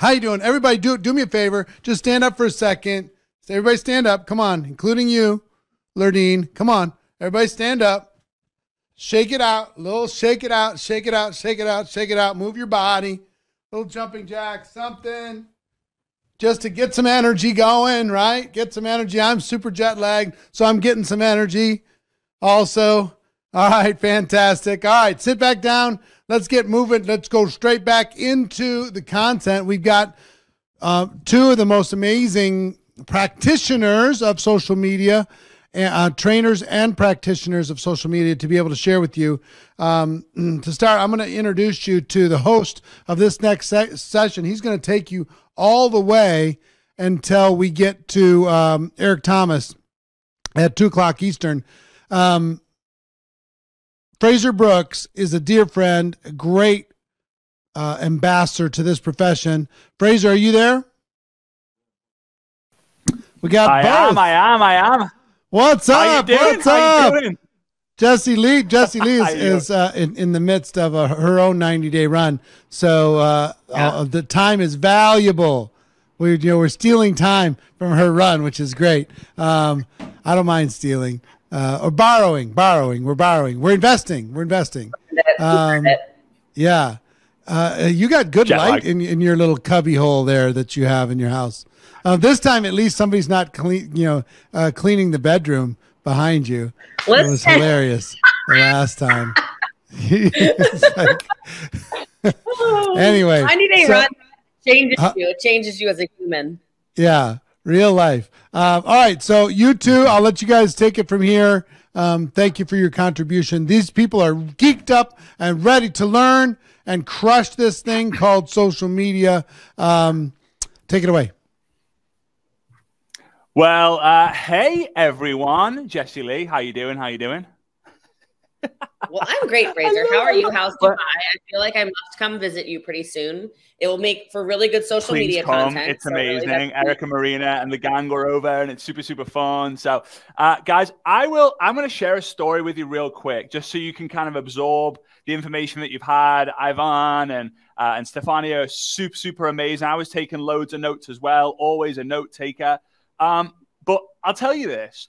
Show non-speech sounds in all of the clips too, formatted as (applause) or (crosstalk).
How you doing? Everybody, do do me a favor. Just stand up for a second. Everybody, stand up. Come on, including you, Lerdine. Come on, everybody, stand up. Shake it out, little shake it out, shake it out, shake it out, shake it out. Move your body, little jumping jack, something, just to get some energy going. Right, get some energy. I'm super jet lagged, so I'm getting some energy. Also, all right, fantastic. All right, sit back down. Let's get moving. Let's go straight back into the content. We've got uh, two of the most amazing practitioners of social media, uh, trainers and practitioners of social media to be able to share with you. Um, (clears throat) to start, I'm going to introduce you to the host of this next se- session. He's going to take you all the way until we get to um, Eric Thomas at two o'clock Eastern. Um, Frazer Brookes is a dear friend, a great uh, ambassador to this profession. Frazer, are you there? We got I both. am, I am, I am. What's How up? you doing? What's How up? you doing? Jessie Lee. Jessie Lee (laughs) How is, you doing? is uh, in, in the midst of a, her own 90 day run. So uh, uh, the time is valuable. We, you know, we're stealing time from her run, which is great. Um, I don't mind stealing uh, or borrowing. Borrowing. We're borrowing. We're investing. We're investing. Um, yeah. Uh, you got good Jet light lag. in, in your little cubby hole there that you have in your house. Uh, this time, at least somebody's not clean, you know, uh, cleaning the bedroom behind you. It was Listen. hilarious the last time. (laughs) (laughs) It's like- (laughs) anyway, 90 day so- run changes Huh? you. It changes you as a human. yeah, real life. Um, all right, so you two, I'll let you guys take it from here. Um, thank you for your contribution. These people are geeked up and ready to learn and crush this thing called social media. Um, take it away. Well, uh, hey everyone, Jessie Lee, how you doing? How you doing? Well, I'm great, (laughs) Frazer. How are you? How's Dubai? I feel like I must come visit you pretty soon. It will make for really good social Please media come. content. It's so amazing. that's- Erica Marina and the gang were over, and it's super super fun. So, uh, guys, I will. I'm going to share a story with you real quick, just so you can kind of absorb the information that you've had. Ivan and uh, and Stefania are super super amazing. I was taking loads of notes as well. Always a note taker. Um, but I'll tell you this: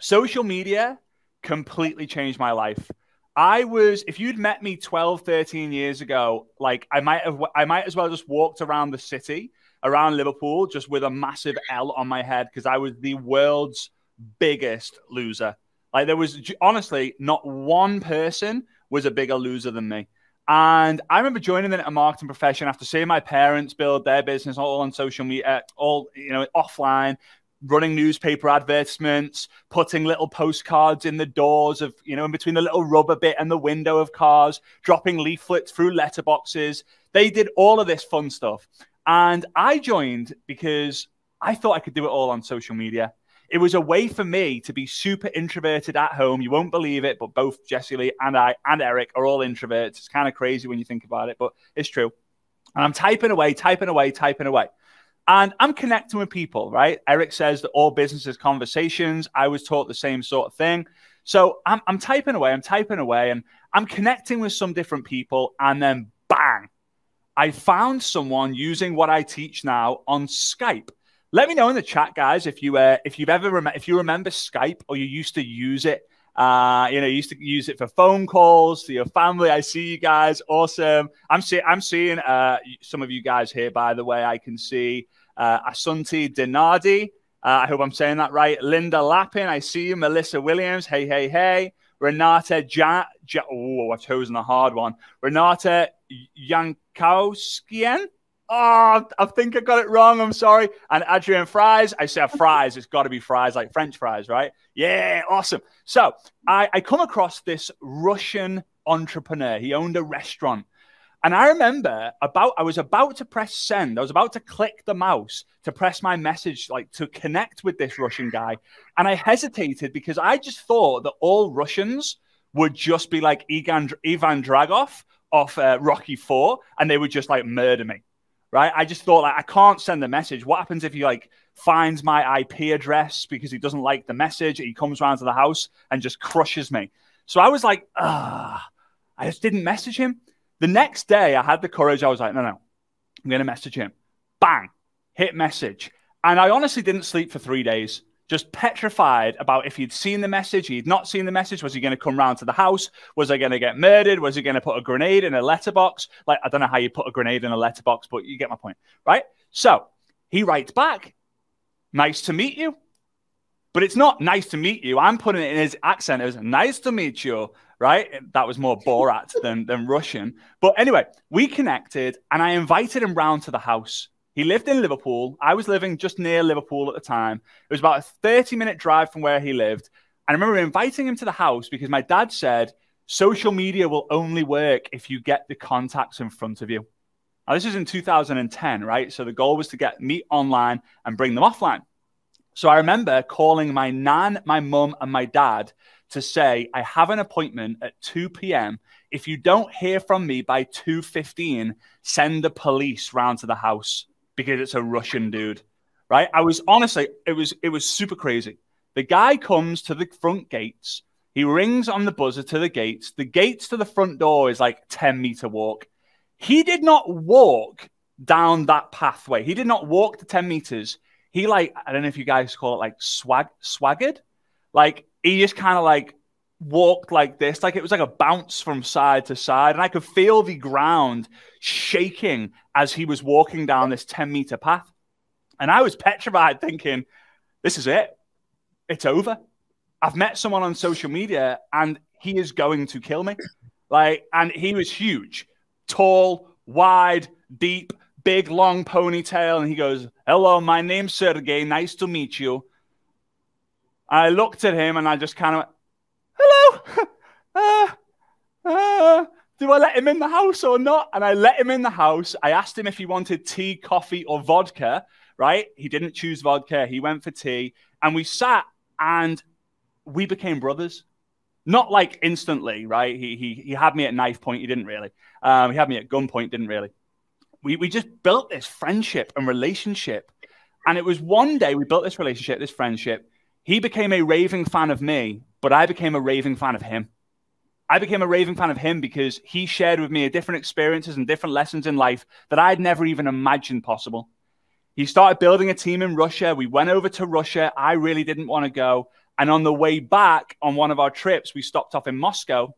social media completely changed my life. I was, if you'd met me 12, 13 years ago, like I might have, I might as well just walked around the city, around Liverpool, just with a massive L on my head because I was the world's biggest loser. Like there was honestly not one person was a bigger loser than me. And I remember joining the marketing profession after seeing my parents build their business all on social media, uh, all you know, offline, running newspaper advertisements, putting little postcards in the doors of, you know, in between the little rubber bit and the window of cars, dropping leaflets through letterboxes. They did all of this fun stuff. And I joined because I thought I could do it all on social media. It was a way for me to be super introverted at home. You won't believe it, but both Jessie Lee and I and Eric are all introverts. It's kind of crazy when you think about it, but it's true. And I'm typing away, typing away, typing away. And I'm connecting with people, right? Eric says that all business is conversations. I was taught the same sort of thing. So I'm, I'm typing away, I'm typing away, and I'm connecting with some different people. And then bang, I found someone using what I teach now on Skype. Let me know in the chat, guys, if you uh, if you've ever if you remember Skype or you used to use it. Uh, you know, you used to use it for phone calls to your family. I see you guys, awesome. I'm seeing I'm seeing uh, some of you guys here. By the way, I can see uh, Asunti Denardi. Uh, I hope I'm saying that right. Linda Lappin, I see you. Melissa Williams, hey, hey, hey. Renata ja- ja- oh, I've chosen a hard one. Renata Jankowskian. Oh, I think I got it wrong. I'm sorry. And Adrian Fries. I said (laughs) fries. It's got to be fries, like French fries, right? Yeah, awesome. So I, I come across this Russian entrepreneur. He owned a restaurant. And I remember about I was about to press send. I was about to click the mouse to press my message, like to connect with this Russian guy. And I hesitated because I just thought that all Russians would just be like Ivan, Ivan Drago off uh, Rocky Four, and they would just like murder me. Right? I just thought like I can't send the message. What happens if he like finds my IP address because he doesn't like the message? He comes round to the house and just crushes me. So I was like, ah, I just didn't message him. The next day, I had the courage. I was like, no, no, I'm going to message him. bang, hit message. And I honestly didn't sleep for three days, just petrified about if he'd seen the message, he'd not seen the message. Was he going to come round to the house? Was I going to get murdered? Was he going to put a grenade in a letterbox? Like, I don't know how you put a grenade in a letterbox, but you get my point, right? So he writes back, Nice to meet you. But it's not nice to meet you. I'm putting it in his accent. It was nice to meet you, right? That was more Borat than, than Russian. But anyway, we connected and I invited him round to the house. He lived in Liverpool. I was living just near Liverpool at the time. It was about a 30 minute drive from where he lived. And I remember inviting him to the house because my dad said social media will only work if you get the contacts in front of you. Now, this is in 2010, right? So the goal was to get meet online and bring them offline. So I remember calling my nan, my mum, and my dad to say, I have an appointment at 2 p.m. If you don't hear from me by 2.15, send the police round to the house because it's a Russian dude. Right? I was honestly, it was it was super crazy. The guy comes to the front gates. He rings on the buzzer to the gates. The gates to the front door is like 10 meter walk. He did not walk down that pathway. He did not walk the 10 meters he like I don't know if you guys call it like swag swaggered. Like he just kind of like walked like this, like it was like a bounce from side to side, and I could feel the ground shaking as he was walking down this 10 meter path. And I was petrified, thinking, this is it. It's over. I've met someone on social media and he is going to kill me. Like, and he was huge, tall, wide, deep, big long ponytail, and he goes, Hello, my name's Sergey. Nice to meet you. I looked at him and I just kind of Hello. (laughs) Uh, uh, do I let him in the house or not? And I let him in the house. I asked him if he wanted tea, coffee, or vodka, right? He didn't choose vodka. He went for tea. And we sat and we became brothers. Not like instantly, right? He, he, he had me at knife point. He didn't really. Um, he had me at gunpoint. Didn't really we, we just built this friendship and relationship. And it was one day we built this relationship, this friendship. He became a raving fan of me, but I became a raving fan of him. I became a raving fan of him because he shared with me different experiences and different lessons in life that I'd never even imagined possible. He started building a team in Russia. We went over to Russia. I really didn't want to go. And on the way back on one of our trips, we stopped off in Moscow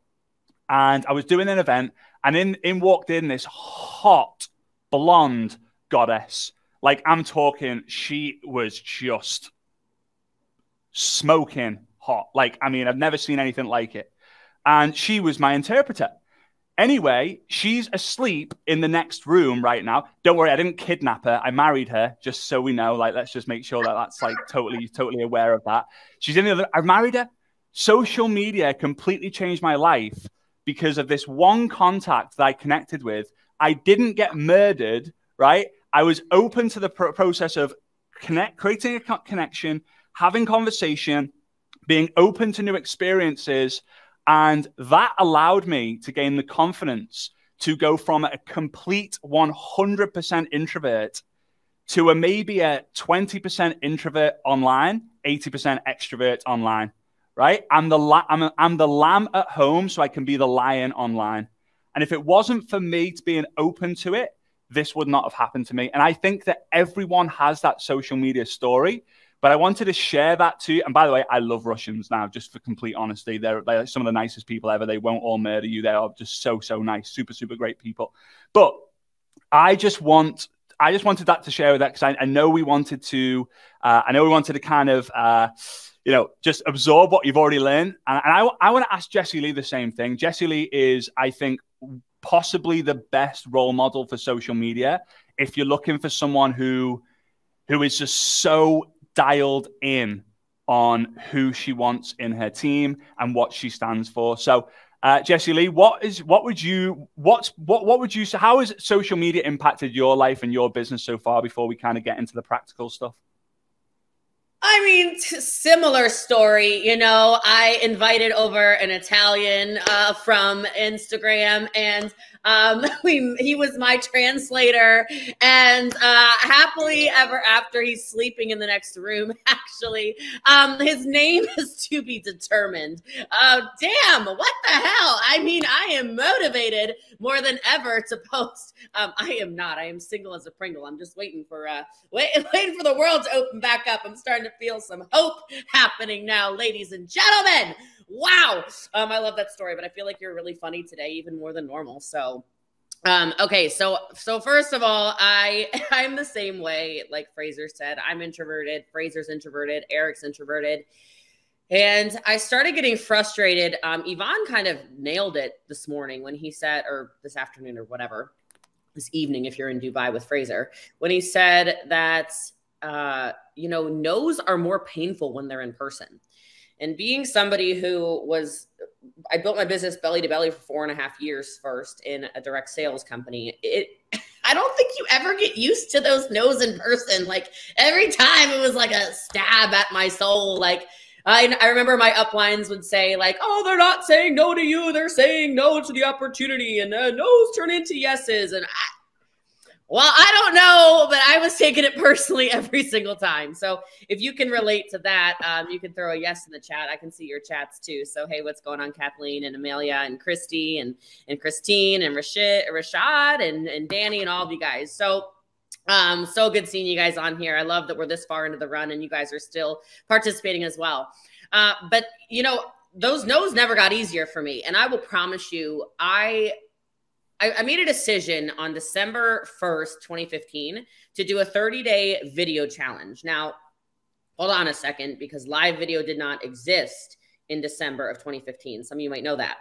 and I was doing an event and in, in walked in this hot, blonde goddess. Like I'm talking, she was just smoking hot. Like, I mean, I've never seen anything like it. And she was my interpreter. Anyway, she's asleep in the next room right now. Don't worry, I didn't kidnap her. I married her, just so we know. Like, let's just make sure that that's like totally, totally aware of that. She's in the other. I married her. Social media completely changed my life because of this one contact that I connected with I didn't get murdered, right? I was open to the process of connect, creating a connection, having conversation, being open to new experiences. And that allowed me to gain the confidence to go from a complete 100% introvert to a maybe a 20% introvert online, 80% extrovert online, right? I'm the, la- I'm, a, I'm the lamb at home, so I can be the lion online. And if it wasn't for me to being open to it, this would not have happened to me. And I think that everyone has that social media story. But I wanted to share that too. And by the way, I love Russians now, just for complete honesty. They're, they're some of the nicest people ever. They won't all murder you. They are just so, so nice, super, super great people. But I just want I just wanted that to share with that because I, I, know we wanted to, uh, I know we wanted to kind of, uh, you know, just absorb what you've already learned. And, and I, I want to ask Jessie Lee the same thing. Jessie Lee is, I think, possibly the best role model for social media. If you're looking for someone who, who is just so dialed in on who she wants in her team and what she stands for. So, uh, Jessie Lee, what is what would you what's what what would you say? How has social media impacted your life and your business so far? Before we kind of get into the practical stuff. I mean, similar story. You know, I invited over an Italian uh, from Instagram, and Um, (laughs) we, he was my translator, and uh, happily ever after, he's sleeping in the next room. (laughs) Actually, um, his name is to be determined. Uh, damn, what the hell? I mean, I am motivated more than ever to post. Um, I am not. I am single as a Pringle. I'm just waiting for uh, wait, (laughs) waiting for the world to open back up. I'm starting to feel some hope happening now, ladies and gentlemen. Wow. Um, I love that story, but I feel like you're really funny today, even more than normal. So um, okay, so so first of all, I (laughs) I'm the same way, like Frazer said. I'm introverted, Frazer's introverted, Eric's introverted. And I started getting frustrated. Um, Ivan kind of nailed it this morning when he said, or this afternoon or whatever, this evening if you're in Dubai with Frazer, when he said that uh, you know, no's are more painful when they're in person. And being somebody who was, I built my business belly to belly for four and a half years first in a direct sales company. It, (laughs) I don't think you ever get used to those no's in person. Like every time it was like a stab at my soul. Like, I, I remember my uplines would say like, "Oh, they're not saying no to you; they're saying no to the opportunity, and uh, no's turn into yeses." And well, I don't know, but I was taking it personally (laughs) every single time. So if you can relate to that, um, you can throw a yes in the chat. I can see your chats too. So hey, what's going on, Kathleen and Amelia and Christy and and Christine and Rashid, Rashad and and Danny and all of you guys. So um, so good seeing you guys on here. I love that we're this far into the run and you guys are still participating as well. Uh, but you know, those no's never got easier for me, and I will promise you, I I, I made a decision on December 1st, 2015, to do a 30 day video challenge. Now, hold on a second, because live video did not exist in December of 2015. Some of you might know that.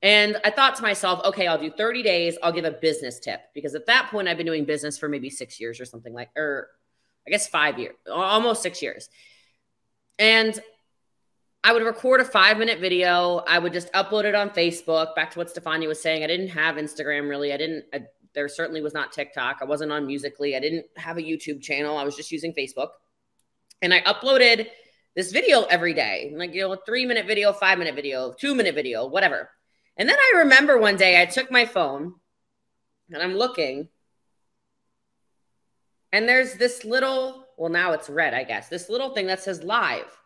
And I thought to myself, okay, I'll do 30 days. I'll give a business tip because at that point, I've been doing business for maybe six years or something like, or I guess five years, almost six years. And I would record a five minute video. I would just upload it on Facebook. Back to what Stefania was saying, I didn't have Instagram really. I didn't. I, there certainly was not TikTok. I wasn't on Musical.ly. I didn't have a YouTube channel. I was just using Facebook, and I uploaded this video every day, like you know, a three minute video, five minute video, two minute video, whatever. And then I remember one day I took my phone and I'm looking, and there's this little. Well, now it's red, I guess. This little thing that says live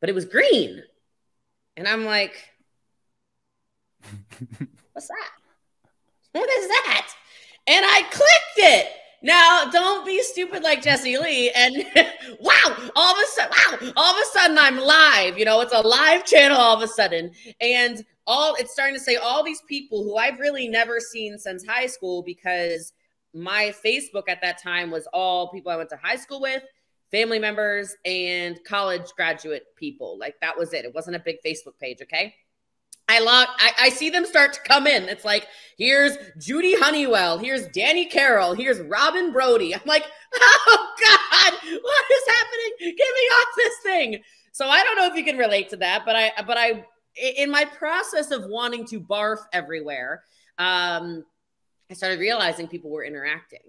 but it was green. And I'm like, (laughs) what's that? What is that? And I clicked it. Now, don't be stupid like Jessie Lee. And (laughs) wow, all of a sudden, wow, all of a sudden I'm live. You know, it's a live channel all of a sudden. And all it's starting to say all these people who I've really never seen since high school because my Facebook at that time was all people I went to high school with family members, and college graduate people. Like that was it. It wasn't a big Facebook page. Okay. I love I, I, see them start to come in. It's like, here's Judy Honeywell, here's Danny Carroll, here's Robin Brody. I'm like, (laughs) oh God, what is happening? Get me off this thing. So I don't know if you can relate to that, but I but I in my process of wanting to barf everywhere, um, I started realizing people were interacting.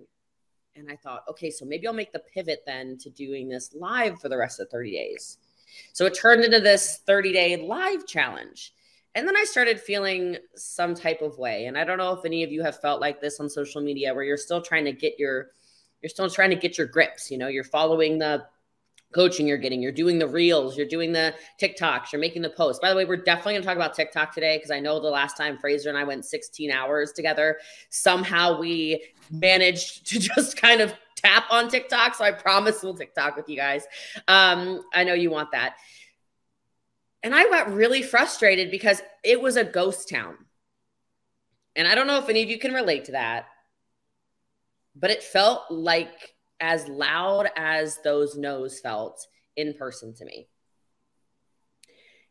And I thought, okay, so maybe I'll make the pivot then to doing this live for the rest of 30 days. So it turned into this 30 day live challenge. And then I started feeling some type of way. And I don't know if any of you have felt like this on social media where you're still trying to get your you're still trying to get your grips, you know, you're following the coaching you're getting. You're doing the reels, you're doing the TikToks, you're making the posts. By the way, we're definitely going to talk about TikTok today because I know the last time Frazer and I went 16 hours together, somehow we managed to (laughs) just kind of tap on TikTok. So I promise we'll TikTok with you guys. Um, I know you want that. And I got really frustrated because it was a ghost town. And I don't know if any of you can relate to that, but it felt like as loud as those no's felt in person to me.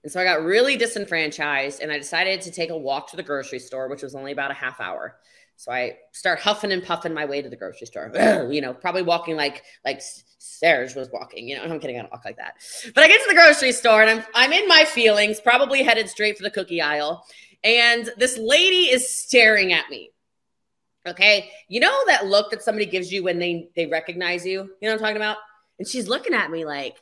And so I got really disenfranchised and I decided to take a walk to the grocery store, which was only about a half hour. So I start huffing and puffing my way to the grocery store, (clears throat) you know, probably walking like like Serge was walking. You know, (laughs) I'm kidding, I don't walk like that. But I get to the grocery store and I'm I'm in my feelings, probably headed straight for the cookie aisle. And this lady is staring at me. Okay. You know that look that somebody gives you when they they recognize you? You know what I'm talking about? And she's looking at me like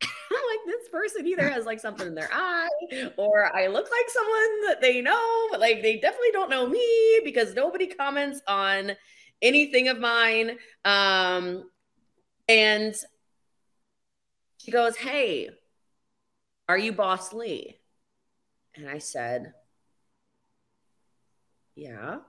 (laughs) I'm like, this person either has like something in their eye or I look like someone that they know, but like they definitely don't know me because nobody comments on anything of mine. Um, and she goes, Hey, are you Boss Lee? And I said, Yeah. (laughs)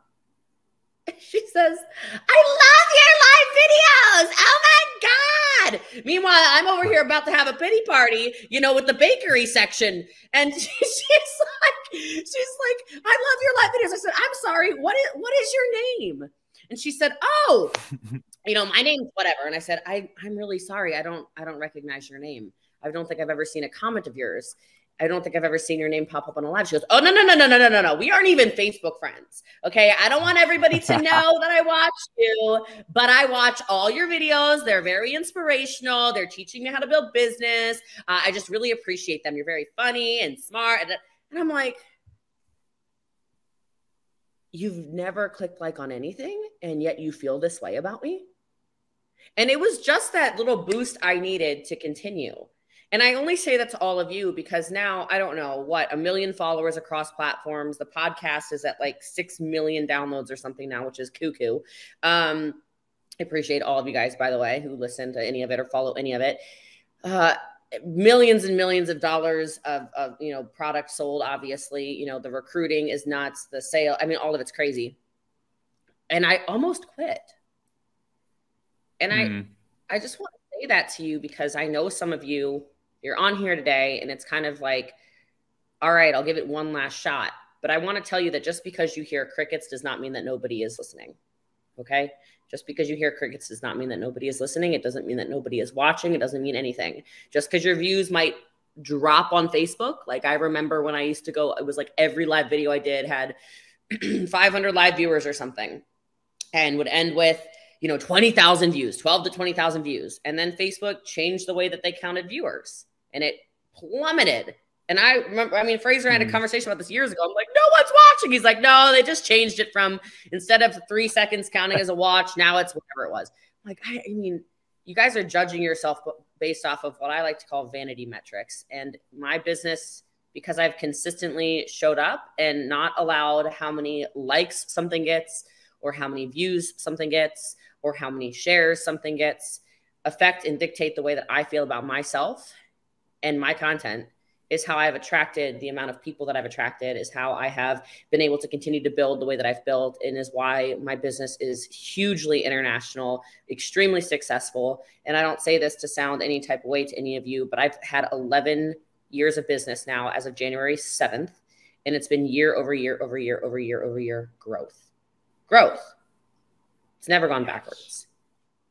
She says, I love your live videos. Oh my God. Meanwhile, I'm over here about to have a pity party, you know, with the bakery section. And (laughs) she's like, she's like, I love your live videos. I said, I'm sorry. What is what is your name? And she said, Oh, (laughs) you know, my name's whatever. And I said, I, I'm really sorry. I don't I don't recognize your name. I don't think I've ever seen a comment of yours. I don't think I've ever seen your name pop up on a live. She goes, Oh, no, no, no, no, no, no, no, no. We aren't even Facebook friends. Okay. I don't want everybody to (laughs) know that I watch you, but I watch all your videos. They're very inspirational. They're teaching me how to build business. Uh, I just really appreciate them. You're very funny and smart. And, and I'm like, You've never clicked like on anything, and yet you feel this way about me? And it was just that little boost I needed to continue. And I only say that to all of you because now I don't know what a million followers across platforms. The podcast is at like 6 million downloads or something now, which is cuckoo. Um, I appreciate all of you guys, by the way, who listen to any of it or follow any of it. Uh, millions and millions of dollars of, of, you know, product sold. Obviously, you know, the recruiting is nuts, the sale. I mean, all of it's crazy. And I almost quit. And mm. I, hmm. I just want to say that to you because I know some of you you're on here today, and it's kind of like, all right, I'll give it one last shot. But I want to tell you that just because you hear crickets does not mean that nobody is listening. Okay. Just because you hear crickets does not mean that nobody is listening. It doesn't mean that nobody is watching. It doesn't mean anything. Just because your views might drop on Facebook. Like I remember when I used to go, it was like every live video I did had (clears throat) 500 live viewers or something and would end with, you know, 20,000 views, 12 to 20,000 views. And then Facebook changed the way that they counted viewers and it plummeted. And I remember, I mean, Frazer had a hmm. conversation about this years ago. I'm like, no one's watching. He's like, no, they just changed it from instead of three seconds counting as a watch, now it's whatever it was. I'm like, I, I mean, you guys are judging yourself based off of what I like to call vanity metrics. And my business, because I've consistently showed up and not allowed how many likes something gets, or how many views something gets, or how many shares something gets, affect and dictate the way that I feel about myself and my content is how I've attracted the amount of people that I've attracted, is how I have been able to continue to build the way that I've built, and is why my business is hugely international, extremely successful. And I don't say this to sound any type of way to any of you, but I've had 11 years of business now as of January 7th, and it's been year over year over year over year over year growth. Growth. It's never gone backwards.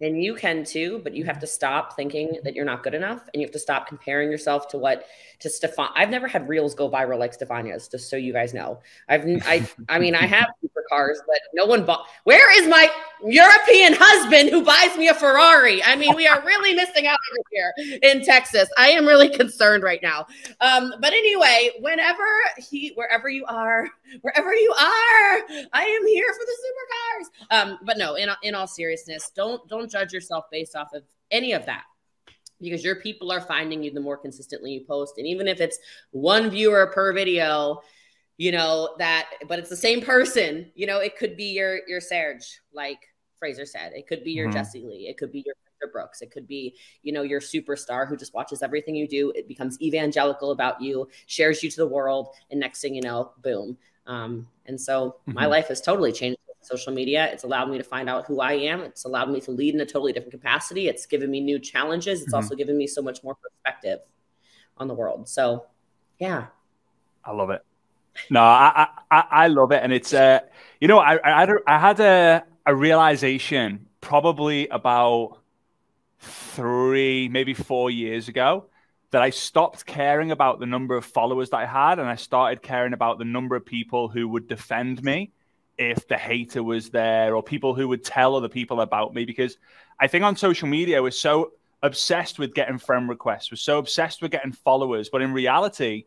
And you can too, but you have to stop thinking that you're not good enough and you have to stop comparing yourself to what to Stefan. I've never had reels go viral like Stefania's, just so you guys know. I've I I mean I have supercars, but no one bought where is my European husband who buys me a Ferrari? I mean, we are really missing out over here in Texas. I am really concerned right now. Um, but anyway, whenever he wherever you are, wherever you are, I am here for the supercars. Um, but no, in in all seriousness, don't don't judge yourself based off of any of that because your people are finding you the more consistently you post. And even if it's one viewer per video, you know, that, but it's the same person, you know, it could be your, your Serge, like Frazer said, it could be your mm-hmm. Jessie Lee, it could be your Brookes. It could be, you know, your superstar who just watches everything you do. It becomes evangelical about you, shares you to the world, and next thing you know, boom. Um, and so mm-hmm. my life has totally changed social media. It's allowed me to find out who I am. It's allowed me to lead in a totally different capacity. It's given me new challenges. It's mm-hmm. also given me so much more perspective on the world. So, yeah. I love it. No, I I, I love it, and it's uh, you know, I I had a, I had a, a realization probably about three, maybe four years ago that I stopped caring about the number of followers that I had, and I started caring about the number of people who would defend me if the hater was there or people who would tell other people about me because I think on social media we're so obsessed with getting friend requests, we're so obsessed with getting followers, but in reality,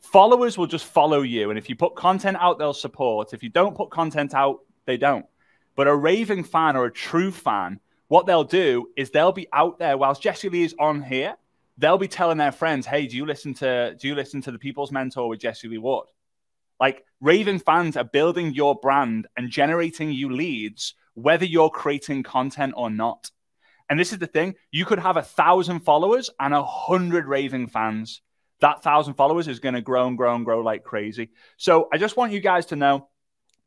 followers will just follow you. And if you put content out, they'll support. If you don't put content out, they don't. But a raving fan or a true fan, what they'll do is they'll be out there whilst Jessie Lee is on here. they'll be telling their friends, "Hey, do you listen to do you listen to the People's Mentor with Jessie Lee Ward?" Like raving fans are building your brand and generating you leads, whether you're creating content or not. And this is the thing: you could have a thousand followers and a hundred raving fans. That thousand followers is going to grow and grow and grow like crazy. So I just want you guys to know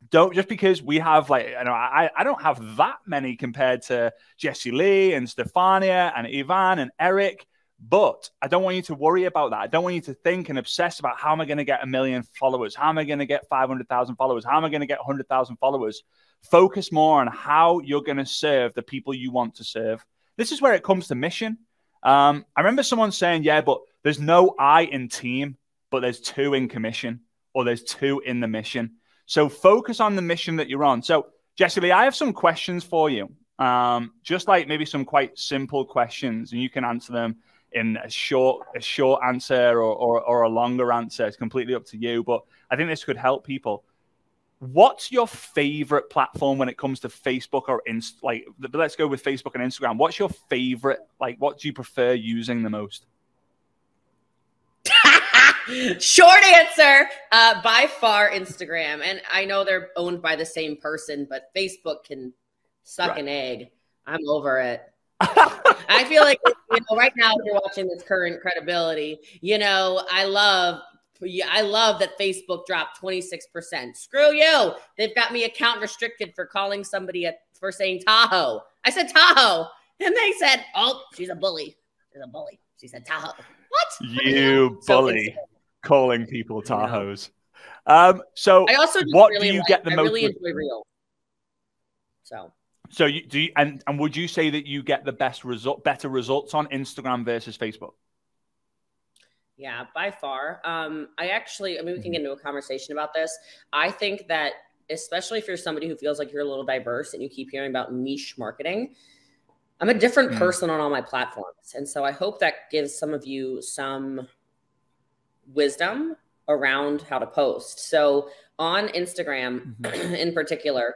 don't just because we have like know I, I don't have that many compared to Jessie Lee and Stefania and Ivan and Eric but I don't want you to worry about that. I don't want you to think and obsess about how am I going to get a million followers? How am I going to get 500,000 followers? How am I going to get 100,000 followers? Focus more on how you're going to serve the people you want to serve. This is where it comes to mission. Um, I remember someone saying, yeah, but there's no I in team, but there's two in commission or there's two in the mission. So focus on the mission that you're on. So, Jessie Lee, I have some questions for you. Um, just like maybe some quite simple questions, and you can answer them in a short a short answer or, or, or a longer answer. It's completely up to you. But I think this could help people. What's your favorite platform when it comes to Facebook or Inst? Like, let's go with Facebook and Instagram. What's your favorite? Like, what do you prefer using the most? (laughs) Short answer, uh, by far Instagram. And I know they're owned by the same person, but Facebook can suck right. an egg. I'm over it. (laughs) I feel like you know, right now, if you're watching this current credibility, you know, I love I love that Facebook dropped 26%. Screw you. They've got me account restricted for calling somebody a, for saying Tahoe. I said Tahoe. And they said, oh, she's a bully. She's a bully. She said Tahoe. What? You bully so calling people Tahoes. Um, so I also what really do you like, get the I most? really enjoy real. So so you do you, and and would you say that you get the best result, better results on Instagram versus Facebook? Yeah, by far. Um, I actually, I mean, we can get Mm-hmm. into a conversation about this. I think that, especially if you're somebody who feels like you're a little diverse and you keep hearing about niche marketing, I'm a different Mhm. person on all my platforms. And so I hope that gives some of you some wisdom around how to post. So on Instagram Mm-hmm. (clears throat) in particular,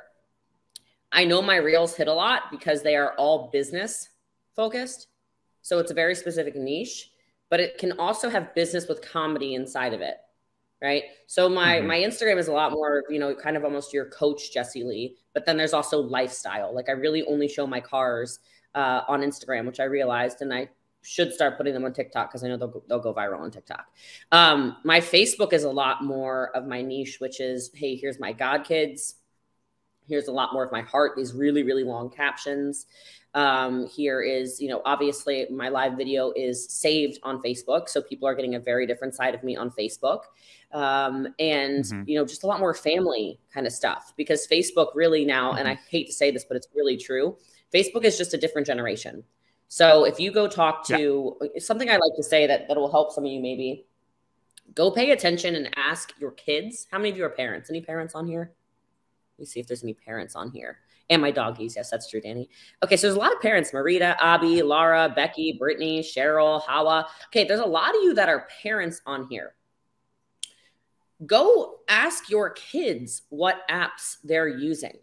I know my reels hit a lot because they are all business focused. So it's a very specific niche, but it can also have business with comedy inside of it. Right. So my Mhm. my Instagram is a lot more, you know, kind of almost your coach Jessie Lee, but then there's also lifestyle. Like I really only show my cars uh, on Instagram, which I realized, and I should start putting them on TikTok because I know they'll go, they'll go viral on TikTok. Um, my Facebook is a lot more of my niche, which is, hey, here's my God kids. Here's a lot more of my heart. These really really long captions. Um, here is, you know, obviously my live video is saved on Facebook, so people are getting a very different side of me on Facebook. Um, and Mhm. you know, just a lot more family kind of stuff because Facebook really now, and I hate to say this, but it's really true. Facebook is just a different generation. So if you go talk to something I like to say that that will help some of you maybe go pay attention and ask your kids. How many of you are parents? Any parents on here? Let me see if there's any parents on here. And my doggies. Yes, that's true, Danny. Okay, so there's a lot of parents Marita, Abby, Laura, Becky, Brittany, Cheryl, Hawa. Okay, there's a lot of you that are parents on here. Go ask your kids what apps they're using.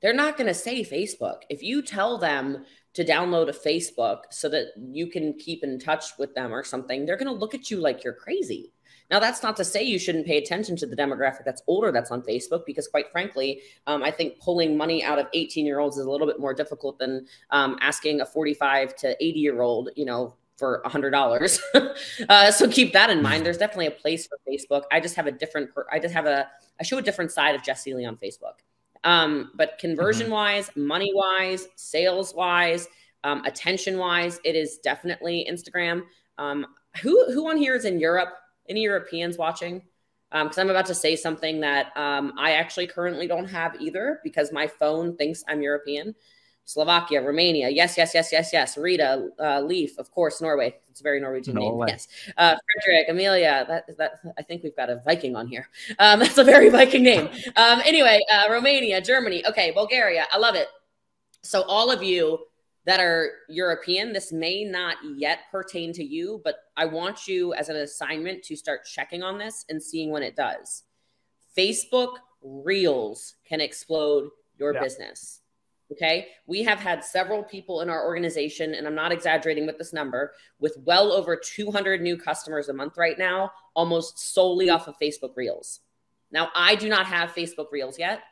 They're not going to say Facebook. If you tell them to download a Facebook so that you can keep in touch with them or something, they're going to look at you like you're crazy. Now, that's not to say you shouldn't pay attention to the demographic that's older that's on Facebook, because quite frankly, um, I think pulling money out of 18 year olds is a little bit more difficult than um, asking a 45 to 80 year old, you know, for a hundred dollars. (laughs) uh, so keep that in mind. There's definitely a place for Facebook. I just have a different, per- I just have a, I show a different side of Jessie Lee on Facebook. Um, but conversion wise, money wise, sales wise, um, attention wise, it is definitely Instagram. Um, who who on here is in Europe? Any Europeans watching? Because I'm about to say something that um, I actually currently don't have either because my phone thinks I'm European. Slovakia, Romania, yes, yes, yes, yes, yes. Rita, uh, Leif, of course, Norway. It's a very Norwegian Norway. name. Yes, uh, Frederick, Amelia. That that I think we've got a Viking on here. Um, (laughs) that's a very Viking name. Um, anyway, uh, Romania, Germany. Okay, Bulgaria. I love it. So all of you that are European, this may not yet pertain to you, but I want you as an assignment to start checking on this and seeing when it does. Facebook Reels can explode your Yeah. business. Okay. We have had several people in our organization, and I'm not exaggerating with this number, with well over 200 new customers a month right now, almost solely off of Facebook Reels. Now, I do not have Facebook Reels yet.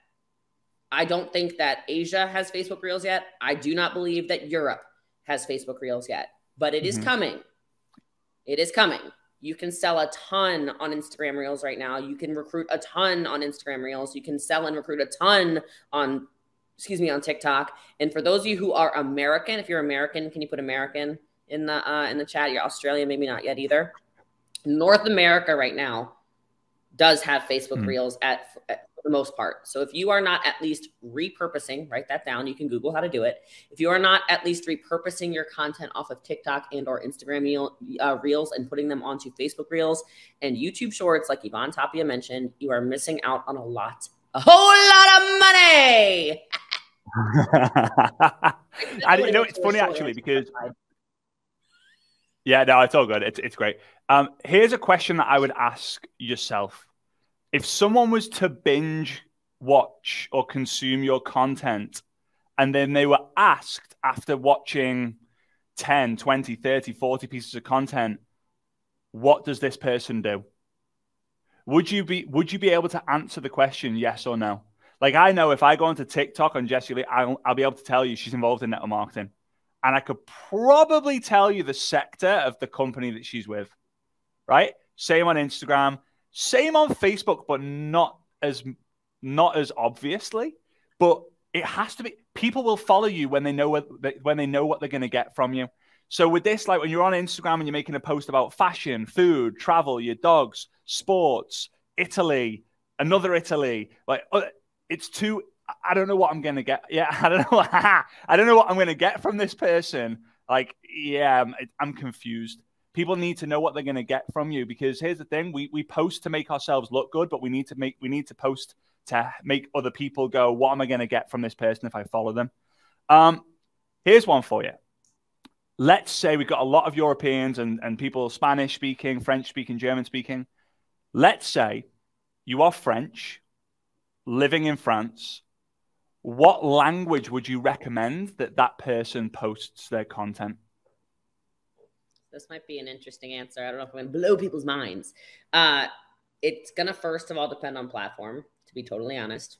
I don't think that Asia has Facebook Reels yet. I do not believe that Europe has Facebook Reels yet, but it is mm-hmm. coming. It is coming. You can sell a ton on Instagram Reels right now. You can recruit a ton on Instagram Reels. You can sell and recruit a ton on excuse me, on TikTok. And for those of you who are American, if you're American, can you put American in the uh, in the chat? You're Australian, maybe not yet either. North America right now does have Facebook mm. Reels at, at for the most part. So if you are not at least repurposing, write that down. You can Google how to do it. If you are not at least repurposing your content off of TikTok and or Instagram uh, Reels and putting them onto Facebook Reels and YouTube Shorts, like Ivan Tapia mentioned, you are missing out on a lot, a whole lot of money. (laughs) and you know, it's funny actually because yeah, no, it's all good. It's it's great. Um, here's a question that I would ask yourself: If someone was to binge watch or consume your content, and then they were asked after watching 10, 20, 30, 40 pieces of content, what does this person do? Would you be would you be able to answer the question yes or no? Like I know if I go onto TikTok on Jessie Lee, I'll, I'll be able to tell you she's involved in network marketing, and I could probably tell you the sector of the company that she's with. Right? Same on Instagram, same on Facebook, but not as not as obviously. But it has to be. People will follow you when they know what when they know what they're going to get from you. So with this, like when you're on Instagram and you're making a post about fashion, food, travel, your dogs, sports, Italy, another Italy, like uh, it's too I don't know what I'm gonna get. Yeah, (laughs) I don't know. (laughs) I don't know what I'm gonna get from this person. Like, yeah, I'm, I'm, confused. People need to know what they're gonna get from you because here's the thing: we we post to make ourselves look good, but we need to make we need to post to make other people go, "What am I gonna get from this person if I follow them?" Um, here's one for you. Let's say we've got a lot of Europeans and and people Spanish speaking, French speaking, German speaking. Let's say you are French living in France, what language would you recommend that that person posts their content? This might be an interesting answer. I don't know if I'm going to blow people's minds. Uh, it's going to first of all depend on platform. To be totally honest,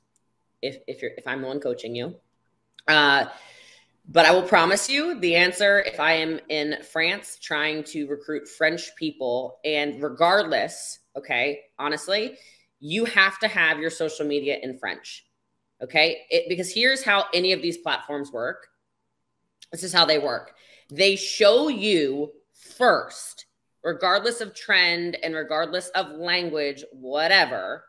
if if you're if I'm the one coaching you, uh, but I will promise you the answer. If I am in France trying to recruit French people, and regardless, okay, honestly, you have to have your social media in French. Okay. It, because here's how any of these platforms work this is how they work they show you first, regardless of trend and regardless of language, whatever,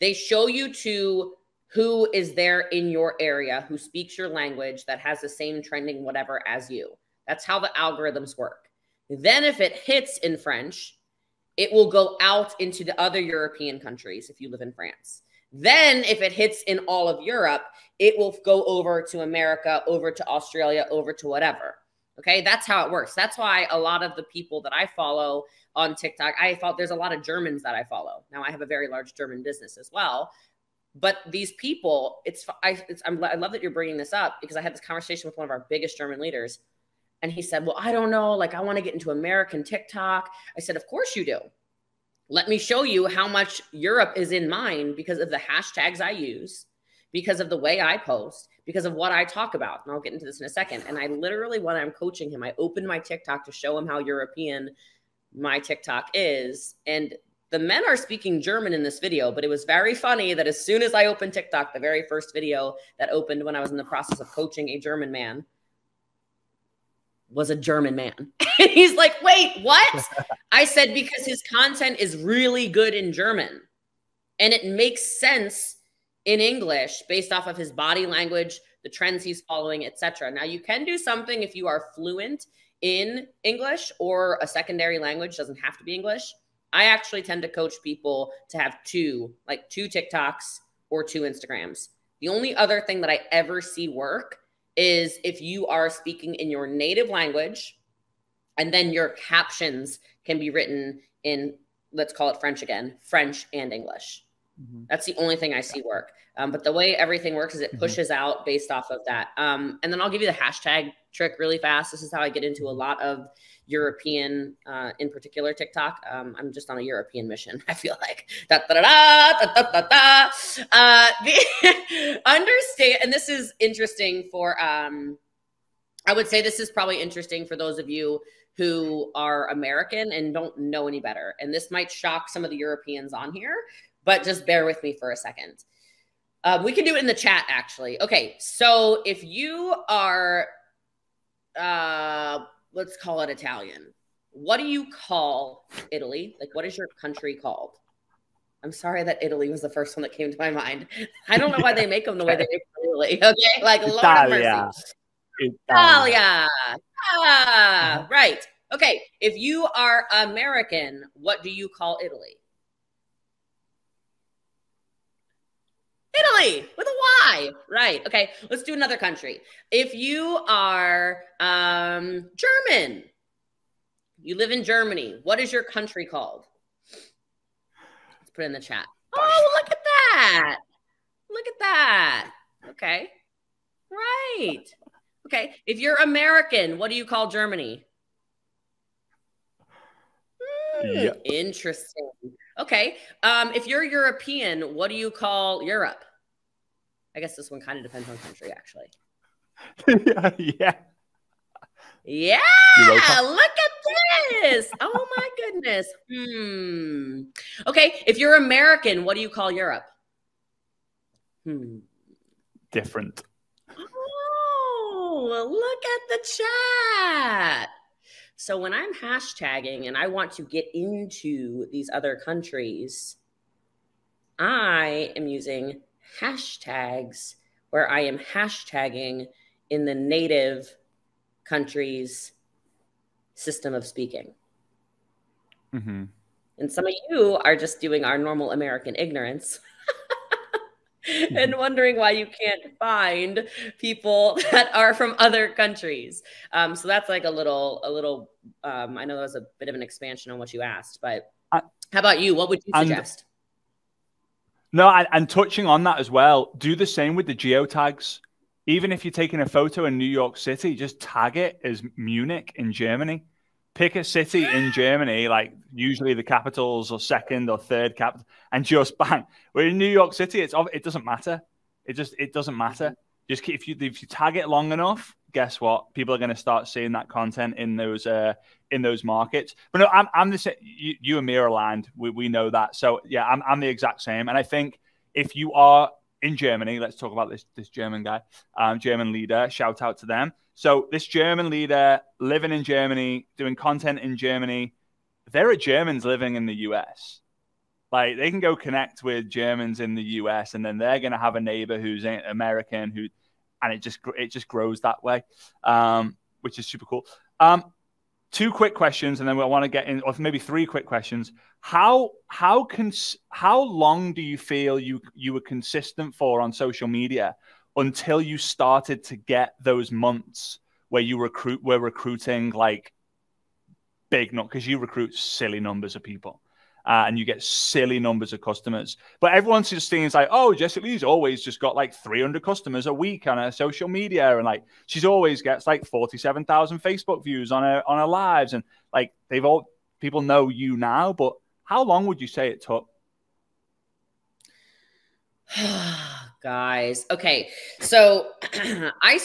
they show you to who is there in your area who speaks your language that has the same trending whatever as you. That's how the algorithms work. Then, if it hits in French, it will go out into the other European countries if you live in France. Then, if it hits in all of Europe, it will go over to America, over to Australia, over to whatever. Okay, that's how it works. That's why a lot of the people that I follow on TikTok, I thought there's a lot of Germans that I follow. Now I have a very large German business as well. But these people, it's I, it's, I'm, I love that you're bringing this up because I had this conversation with one of our biggest German leaders and he said, Well, I don't know. Like, I want to get into American TikTok. I said, Of course you do. Let me show you how much Europe is in mine because of the hashtags I use, because of the way I post, because of what I talk about. And I'll get into this in a second. And I literally, when I'm coaching him, I open my TikTok to show him how European my TikTok is. And the men are speaking German in this video, but it was very funny that as soon as I opened TikTok, the very first video that opened when I was in the process of coaching a German man, was a German man. (laughs) and he's like, wait, what? (laughs) I said, because his content is really good in German and it makes sense in English based off of his body language, the trends he's following, etc. Now, you can do something if you are fluent in English or a secondary language, doesn't have to be English. I actually tend to coach people to have two, like two TikToks or two Instagrams. The only other thing that I ever see work is if you are speaking in your native language and then your captions can be written in let's call it French again, French and English. Mm-hmm. That's the only thing I see work. Um, but the way everything works is it mm-hmm. pushes mm-hmm. out based off of that. Um, and then I'll give you the hashtag trick really fast. This is how I get into a lot of European, uh, in particular TikTok. Um, I'm just on a European mission. (laughs) I feel like da da da da da da da. Uh, (laughs) the understand, and this is interesting for. Um, I would say this is probably interesting for those of you who are American and don't know any better. And this might shock some of the Europeans on here, but just bear with me for a second. Uh, we can do it in the chat, actually. Okay, so if you are, uh, let's call it Italian. What do you call Italy? Like, what is your country called? I'm sorry that Italy was the first one that came to my mind. I don't know why they make them the way they make Italy. (laughs) Okay, like Lord Italia. mercy. Italia. Ah, right. Okay. If you are American, what do you call Italy? Italy with a Y. Right. Okay. Let's do another country. If you are um, German, you live in Germany, what is your country called? Let's put it in the chat. Oh, look at that. Look at that. Okay. Right. Okay. If you're American, what do you call Germany? Mm, yep. Interesting. Okay. Um, if you're European, what do you call Europe? I guess this one kind of depends on country, actually. (laughs) yeah. Yeah. Look at this. Oh my goodness. Hmm. Okay. If you're American, what do you call Europe? Hmm. Different. Oh, look at the chat. So when I'm hashtagging and I want to get into these other countries, I am using hashtags where I am hashtagging in the native country's system of speaking. Mm-hmm. And some of you are just doing our normal American ignorance. (laughs) and wondering why you can't find people (laughs) that are from other countries. Um, so that's like a little, a little. Um, I know that was a bit of an expansion on what you asked, but how about you? What would you suggest? No, and, and touching on that as well, do the same with the geotags. Even if you're taking a photo in New York City, just tag it as Munich in Germany pick a city in (gasps) Germany, like usually the capitals or second or third capital, and just (laughs) bang. We're in New York City. It's it doesn't matter. It just it doesn't matter. Mm-hmm. Just if you if you tag it long enough, guess what? People are going to start seeing that content in those uh, in those markets. But no, I'm I'm the same. You, you and me are aligned. We we know that. So yeah, I'm I'm the exact same. And I think if you are in Germany, let's talk about this this German guy, um, German leader. Shout out to them so this German leader living in Germany, doing content in Germany, there are Germans living in the US. Like they can go connect with Germans in the US, and then they're going to have a neighbor who's American, who, and it just it just grows that way, um, which is super cool. Um, two quick questions, and then we want to get in, or maybe three quick questions. How how can how long do you feel you you were consistent for on social media? until you started to get those months where you recruit were recruiting like big not because you recruit silly numbers of people uh, and you get silly numbers of customers. But everyone's just thinking like, oh, Jessica Lee's always just got like 300 customers a week on her social media, and like she's always gets like 47,000 Facebook views on her on her lives, and like they've all people know you now. But how long would you say it took? (sighs) guys. Okay, so (clears throat) I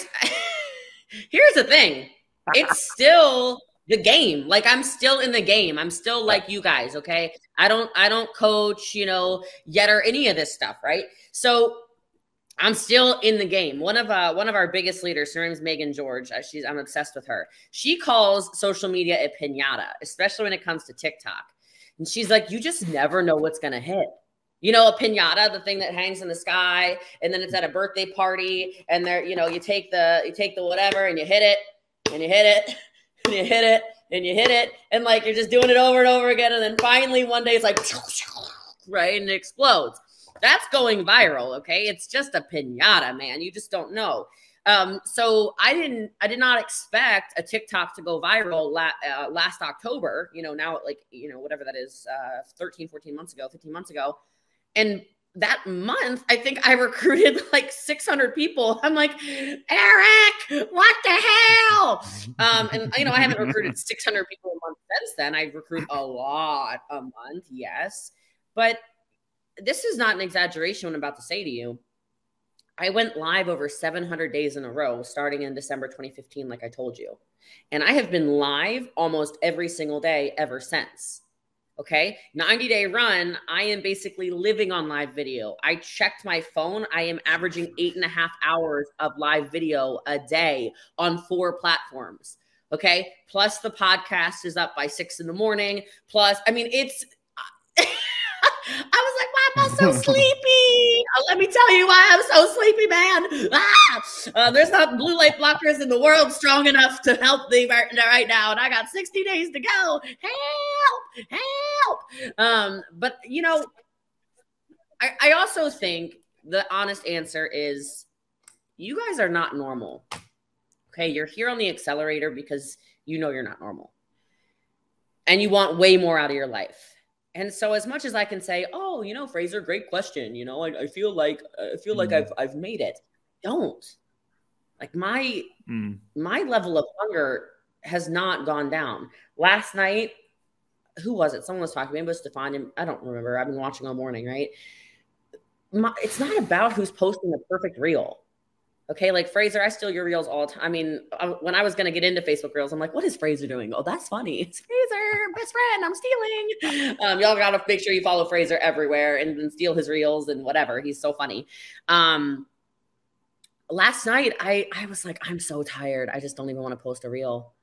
(laughs) here's the thing. It's (laughs) still the game. Like I'm still in the game. I'm still like you guys, okay? I don't I don't coach, you know, yet or any of this stuff, right? So I'm still in the game. One of uh, one of our biggest leaders, her name's Megan George. Uh, she's I'm obsessed with her. She calls social media a pinata, especially when it comes to TikTok. And she's like, you just never know what's gonna hit. You know, a pinata, the thing that hangs in the sky, and then it's at a birthday party, and there, you know, you take the you take the whatever and you hit it, and you hit it, (laughs) and you hit it, and you hit it, and like you're just doing it over and over again, and then finally one day it's like right and it explodes. That's going viral, okay? It's just a pinata, man. You just don't know. Um, so I didn't, I did not expect a TikTok to go viral la- uh, last October, you know, now like, you know, whatever that is, uh, 13, 14 months ago, 15 months ago. And that month, I think I (laughs) recruited like 600 people. I'm like, Eric, what the hell? Um, and you know, I haven't recruited (laughs) 600 people a month since then. I recruit a lot a month, yes, but this is not an exaggeration. What I'm about to say to you. I went live over 700 days in a row starting in December 2015, like I told you. And I have been live almost every single day ever since. Okay. 90 day run. I am basically living on live video. I checked my phone. I am averaging eight and a half hours of live video a day on four platforms. Okay. Plus the podcast is up by six in the morning. Plus, I mean, it's, I was like, why am I so sleepy? Uh, let me tell you why I'm so sleepy, man. Ah! Uh, there's not blue light blockers in the world strong enough to help me right, right now. And I got 60 days to go. Help, help. Um, but, you know, I, I also think the honest answer is you guys are not normal. Okay. You're here on the accelerator because you know you're not normal and you want way more out of your life and so as much as I can say, oh, you know, Frazer, great question. You know, I, I feel like I feel like mm. I've I've made it. Don't. Like my mm. my level of hunger has not gone down. Last night, who was it? Someone was talking. Maybe it was Stefan. I don't remember. I've been watching all morning, right? My, it's not about who's posting the perfect reel. Okay, like Frazer, I steal your reels all the time. I mean, I, when I was going to get into Facebook reels, I'm like, what is Frazer doing? Oh, that's funny. It's Frazer, best friend. I'm stealing. Um, y'all got to make sure you follow Frazer everywhere and then steal his reels and whatever. He's so funny. Um, last night, I I was like, I'm so tired. I just don't even want to post a reel.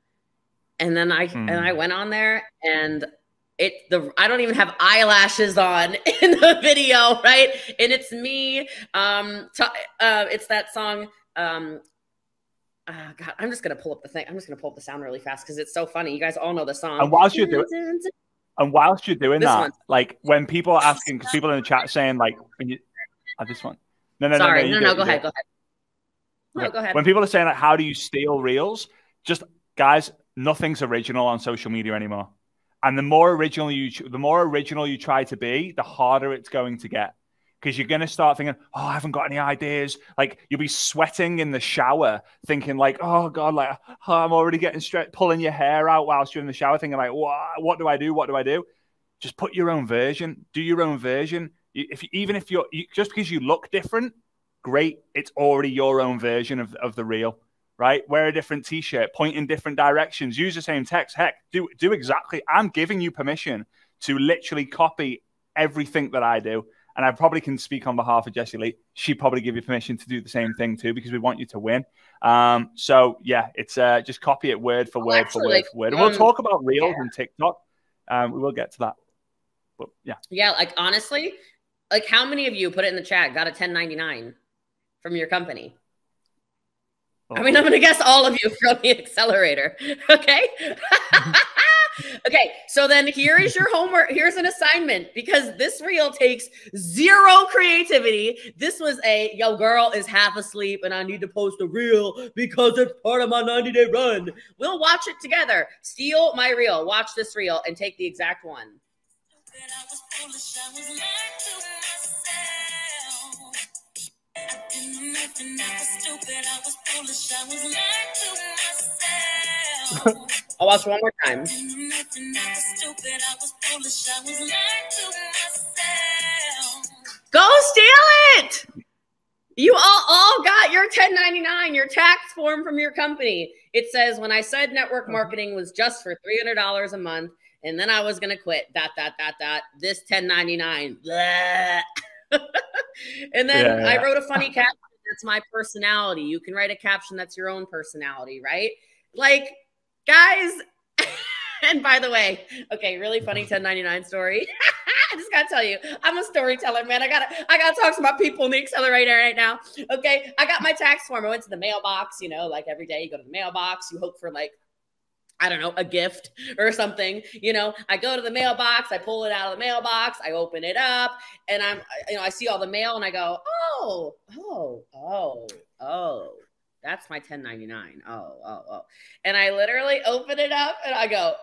And then I and I hmm. went on there and it the I don't even have eyelashes on (laughs) in the video, right? And it's me. Um, t- uh, it's that song. Um, uh, God, I'm just gonna pull up the thing. I'm just gonna pull up the sound really fast because it's so funny. You guys all know the song. And whilst you're doing, and whilst you're doing this that, one. like when people are asking, because people in the chat saying like, when you, oh, this one. No, no, Sorry, no, no, no, no, go ahead, go ahead. No, go ahead. When people are saying like, how do you steal reels? Just guys, nothing's original on social media anymore. And the more original you the more original you try to be, the harder it's going to get. Because you're gonna start thinking, oh, I haven't got any ideas. Like you'll be sweating in the shower, thinking like, oh god, like oh, I'm already getting straight, pulling your hair out whilst you're in the shower, thinking like, what, what do I do? What do I do? Just put your own version. Do your own version. If even if you're just because you look different, great. It's already your own version of, of the reel right? Wear a different t-shirt, point in different directions, use the same text. Heck, do do exactly. I'm giving you permission to literally copy everything that I do. And I probably can speak on behalf of Jessie Lee. She probably give you permission to do the same thing too, because we want you to win. Um, so yeah, it's uh, just copy it word for word Actually, for word for word. And we'll um, talk about Reels yeah. and TikTok. Um, we will get to that. But yeah. Yeah, like honestly, like how many of you put it in the chat got a 1099 from your company? I mean, I'm going to guess all of you from the accelerator. (laughs) Okay. (laughs) okay. So then here is your homework. Here's an assignment because this reel takes zero creativity. This was a yo girl is half asleep and I need to post a reel because it's part of my 90 day run. We'll watch it together. Steal my reel. Watch this reel and take the exact one. I'll watch one more time. Go steal it! You all, all got your 1099, your tax form from your company. It says when I said network uh-huh. marketing was just for $300 a month, and then I was gonna quit. Dot dot dot dot. This 1099. (laughs) and then yeah, yeah. I wrote a funny (laughs) caption. That's my personality. You can write a caption that's your own personality, right? Like, guys. (laughs) and by the way, okay, really funny 1099 story. I just gotta tell you, I'm a storyteller, man. I gotta, I gotta talk to my people in the accelerator right now. Okay, I got my tax form. I went to the mailbox. You know, like every day, you go to the mailbox. You hope for like I don't know, a gift or something. You know, I go to the mailbox, I pull it out of the mailbox, I open it up, and I'm, you know, I see all the mail and I go, oh, oh, oh, oh, that's my 1099. Oh, oh, oh. And I literally open it up and I go,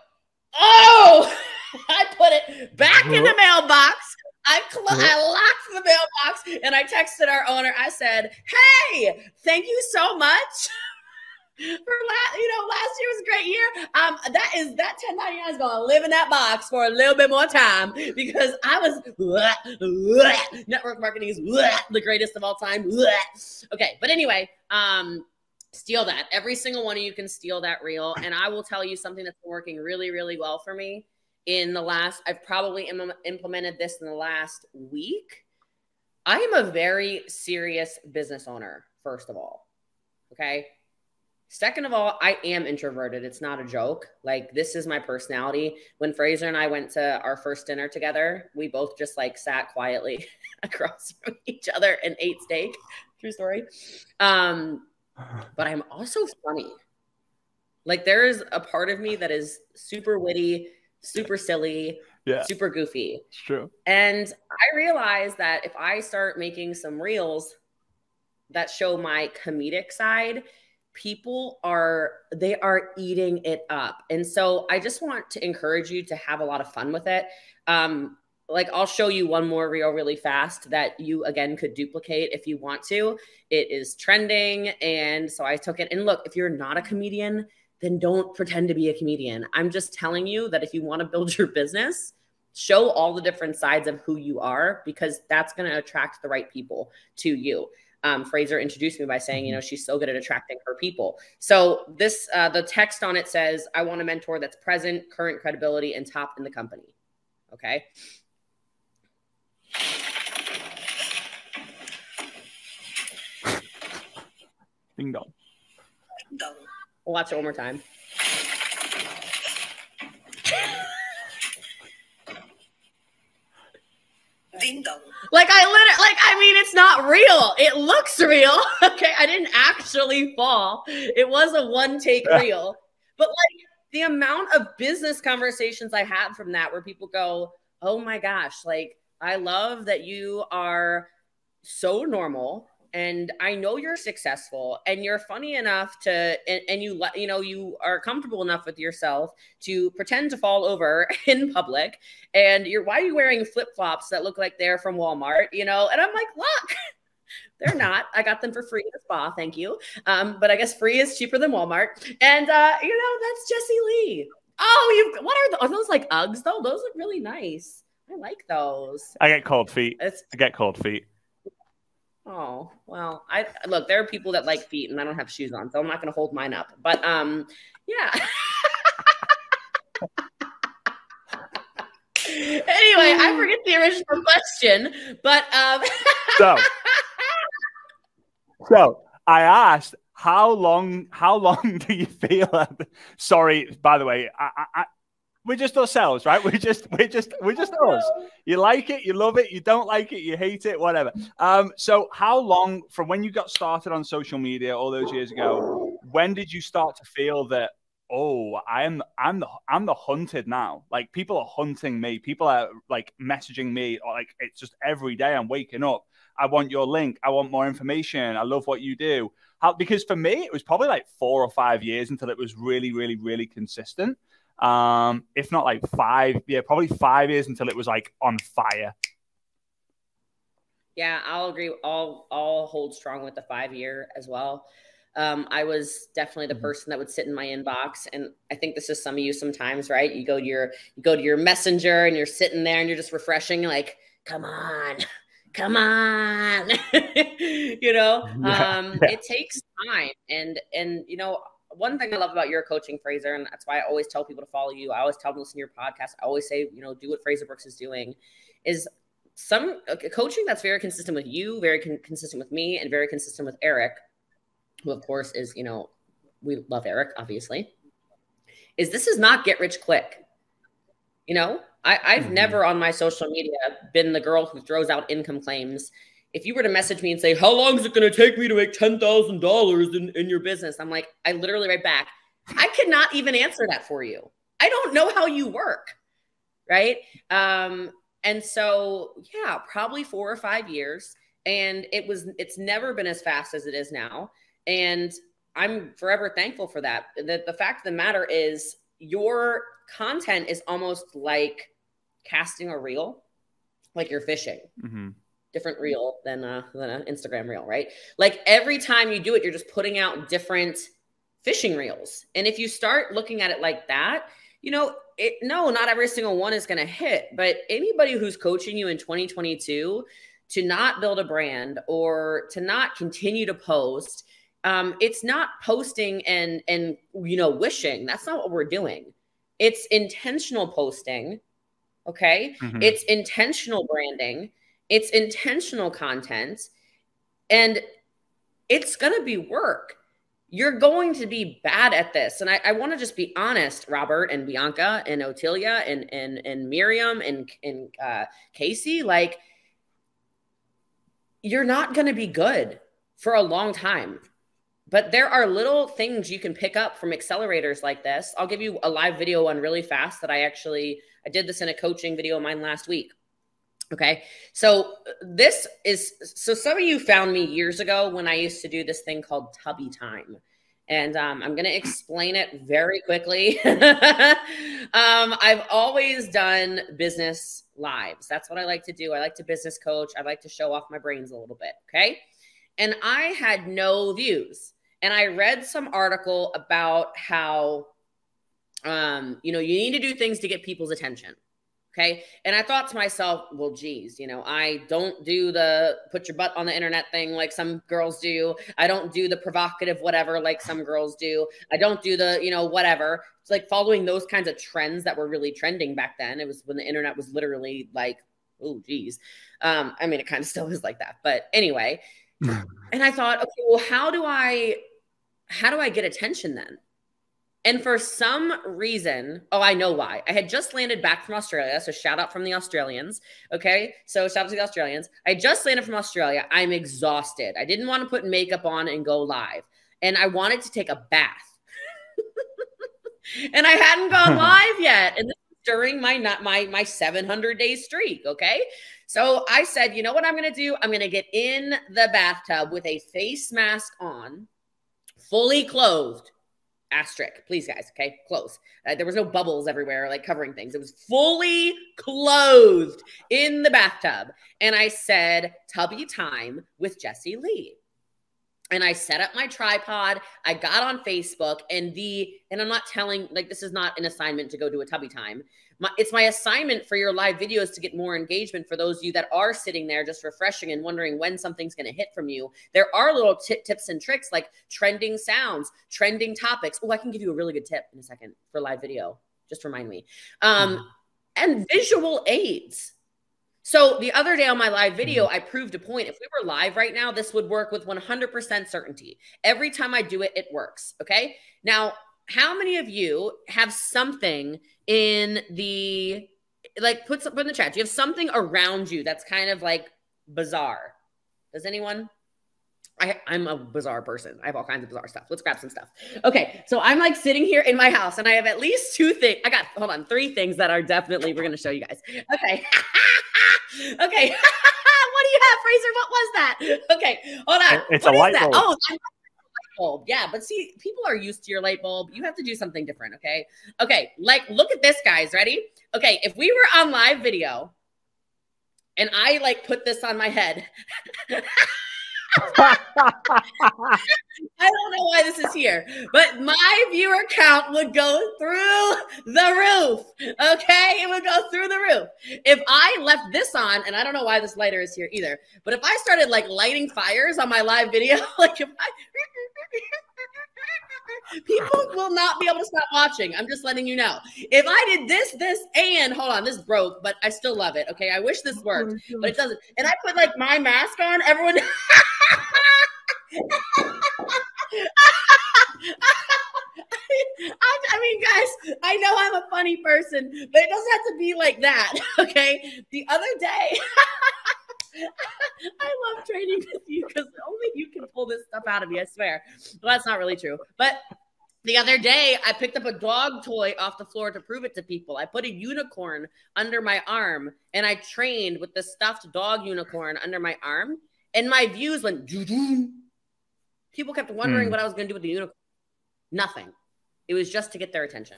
oh, (laughs) I put it back in the uh-huh. mailbox. I, cl- uh-huh. I locked the mailbox and I texted our owner. I said, "Hey, thank you so much." (laughs) For last, you know, last year was a great year. Um, that is that 1099 is gonna live in that box for a little bit more time because I was (laughs) network marketing is (laughs) the greatest of all time. (laughs) Okay, but anyway, um, steal that. Every single one of you can steal that reel, and I will tell you something that's working really, really well for me in the last. I've probably Im- implemented this in the last week. I am a very serious business owner. First of all, okay Second of all, I am introverted. It's not a joke. Like this is my personality. When Frazer and I went to our first dinner together, we both just like sat quietly (laughs) across from each other and ate steak. True story. Um, but I'm also funny. Like there is a part of me that is super witty, super silly, yeah. super goofy. It's true. And I realize that if I start making some reels that show my comedic side, people are they are eating it up. And so i just want to encourage you to have a lot of fun with it. Um like i'll show you one more reel really fast that you again could duplicate if you want to. It is trending and so i took it. And look if you're not a comedian then don't pretend to be a comedian. I'm just telling you that if you want to build (laughs) your business show all the different sides of who you are because that's going to attract the right people to you um, Frazer introduced me by saying, you know, mm-hmm. she's so good at attracting her people. So this, uh, the text on it says, I want a mentor that's present, current credibility, and top in the company. Okay. Ding dong. We'll watch it one more time. Ding dong. Like I literally, like I mean, it's not real. It looks real. (laughs) Okay, I didn't actually fall. It was a one take (laughs) reel, but like the amount of business conversations I had from that, where people go, "Oh my gosh, like I love that you are so normal." And I know you're successful and you're funny enough to and, and you you know you are comfortable enough with yourself to pretend to fall over (laughs) in public and you're why are you wearing flip-flops that look like they're from Walmart you know? And I'm like look (laughs) they're not. I got them for free at the spa thank you. Um but I guess free is cheaper than Walmart. And uh you know that's Jessie Lee. Oh you what are, the, are those like Uggs though? Those look really nice. I like those. I get cold feet. It's, I get cold feet Oh, well, I look, there are people that like feet and I don't have shoes on, so I'm not going to hold mine up. But um yeah. (laughs) anyway, I (sighs) forget the original question, but um So (laughs) So, I asked how long how long (laughs) do you feel sorry by the way I, I we're just ourselves, right? (laughs) We're just we're just we're just us. You like it, you love it, you don't like it, you hate it, whatever. Um, so how long from when you got started on social media all those years ago, when did you start to feel that oh, I'm I'm the I'm the hunted now. Like people are hunting me. People are like messaging me or like it's just every day I'm waking up. I want your link. I want more information. I love what you do. How, because for me, it was probably like four or five years until it was really, really, really consistent um, if not like five, yeah, probably five years until it was like on fire. Yeah, I'll agree. I'll I'll hold strong with the five year as well. Um, I was definitely the mm-hmm. person that would sit in my inbox, and I think this is some of you sometimes, right? You go to your you go to your messenger, and you're sitting there, and you're just refreshing, like, come on, come on, (laughs) you know. (laughs) Yeah, um, yeah. It takes time, and and you know, one thing I love about your coaching, Frazer, and that's why I always tell people to follow you. I always tell them to listen to your podcast. I always say, you know, do what Frazer Brookes is doing. Is some coaching that's very consistent with you, very con- consistent with me, and very consistent with Eric, who of course is, you know, we love Eric, obviously. Is this is not get rich quick. You know, I, I've mm-hmm. never on my social media been the girl who throws out income claims if you were to message me and say, How long is it going to take me to make $10,000 in, in your business? I'm like, I literally write back, I cannot even answer that for you. I don't know how you work. Right. Um, and so, yeah, probably four or five years. And it was, it's never been as fast as it is now. And I'm forever thankful for that. The, the fact of the matter is, your content is almost like casting a reel like you're fishing. Mm-hmm. Different reel than uh, than an Instagram reel, right? Like every time you do it, you're just putting out different fishing reels. And if you start looking at it like that, you know, it, no, not every single one is going to hit, but anybody who's coaching you in 2022 to not build a brand or to not continue to post, um, it's not posting and and you know wishing. That's not what we're doing. It's intentional posting. Okay, Mhm. it's intentional branding. It's intentional content, and it's gonna be work you're going to be bad at this. And I, I want to just be honest, Robert and Bianca and Otilia and and and Miriam and and uh, Casey, like you're not going to be good for a long time. But there are little things you can pick up from accelerators like this. I'll give you a live video one really fast that I actually I did this in a coaching video of mine last week. Okay. So this is so some of you found me years ago when I used to do this thing called Tubby Time. And um, I'm going to explain it very quickly. (laughs) um, I've always done business lives. That's what I like to do. I like to business coach. I like to show off my brains a little bit. Okay. And I had no views. And I read some article about how, um, you know, you need to do things to get people's attention. Okay. And I thought to myself, well, geez, you know, I don't do the put your butt on the internet thing like some girls do. I don't do the provocative whatever like some girls do. I don't do the, you know, whatever. It's like following those kinds of trends that were really trending back then. It was when the internet was literally like, oh, geez. Um, I mean, it kind of still is like that. But anyway. (laughs) and I thought, okay, well, how do I how do I get attention then? And for some reason, oh, I know why. I had just landed back from Australia. So shout out from the Australians. Okay. So shout out to the Australians. I just landed from Australia. I'm exhausted. I didn't want to put makeup on and go live. And I wanted to take a bath. (laughs) and I hadn't gone (laughs) live yet. And during my not my my 700 day streak. Okay. So I said, you know what I'm going to do? I'm going to get in the bathtub with a face mask on, fully clothed asterisk. Please guys okay? Close. Uh, there was no bubbles everywhere like covering things. It was fully clothed in the bathtub. And i said tubby time with jessie lee and i set up my tripod i got on facebook and the and i'm not telling like this is not an assignment to go do a tubby time my, it's my assignment for your live videos to get more engagement for those of you that are sitting there just refreshing and wondering when something's going to hit from you. There are little tips and tricks like trending sounds, trending topics. Oh, I can give you a really good tip in a second for live video. Just remind me. Um, and visual aids. So the other day on my live video, mm-hmm. I proved a point. If we were live right now, this would work with 100% certainty. Every time I do it, it works. Okay. Now, how many of you have something in the like put put in the chat? Do you have something around you that's kind of like bizarre? Does anyone? I, I'm a bizarre person. I have all kinds of bizarre stuff. Let's grab some stuff. Okay, so I'm like sitting here in my house, and I have at least two things. I got hold on, three things that are definitely we're gonna show you guys. Okay, (laughs) okay. (laughs) what do you have, Frazer? What was that? Okay, hold on. It's What a light bulb. Oh, light bulb. Yeah, but see, people are used to your light bulb. You have to do something different. Okay. Okay. Like, look at this, guys. Ready? Okay. If we were on live video and I like put this on my head, (laughs) (laughs) I don't know why this is here, but my viewer count would go through the roof. Okay. It would go through the roof. If I left this on, and I don't know why this lighter is here either, but if I started like lighting fires on my live video, (laughs) like if I (laughs) people will not be able to stop watching. I'm just letting you know. If I did this, this, and hold on, this broke, but I still love it. Okay. I wish this worked, oh but it doesn't. And I put like my mask on, everyone. I, I mean, guys, I know I'm a funny person, but it doesn't have to be like that. (laughs) Okay. The other day, (laughs) I love training with you because only you can pull this stuff out of me, I swear. Well, that's not really true. But the other day, I picked up a dog toy off the floor to prove it to people. I put a unicorn under my arm and I trained with the stuffed dog unicorn under my arm, and my views went. doo-doo. People kept wondering Hmm. what I was going to do with the unicorn. Nothing. It was just to get their attention.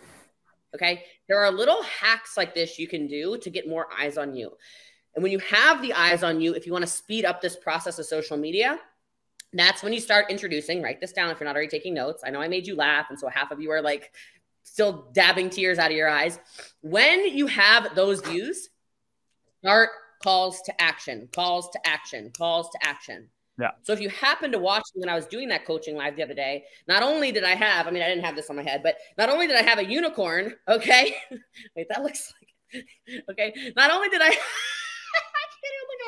Okay. There are little hacks like this you can do to get more eyes on you. And when you have the eyes on you, if you want to speed up this process of social media, that's when you start introducing, write this down if you're not already taking notes. I know I made you laugh. And so half of you are like still dabbing tears out of your eyes. When you have those views, start calls to action, calls to action, calls to action. Yeah. So if you happen to watch when I was doing that coaching live the other day, not only did I have, I mean, I didn't have this on my head, but not only did I have a unicorn, okay? (laughs) Wait, that looks like, okay. Not only did I, (laughs)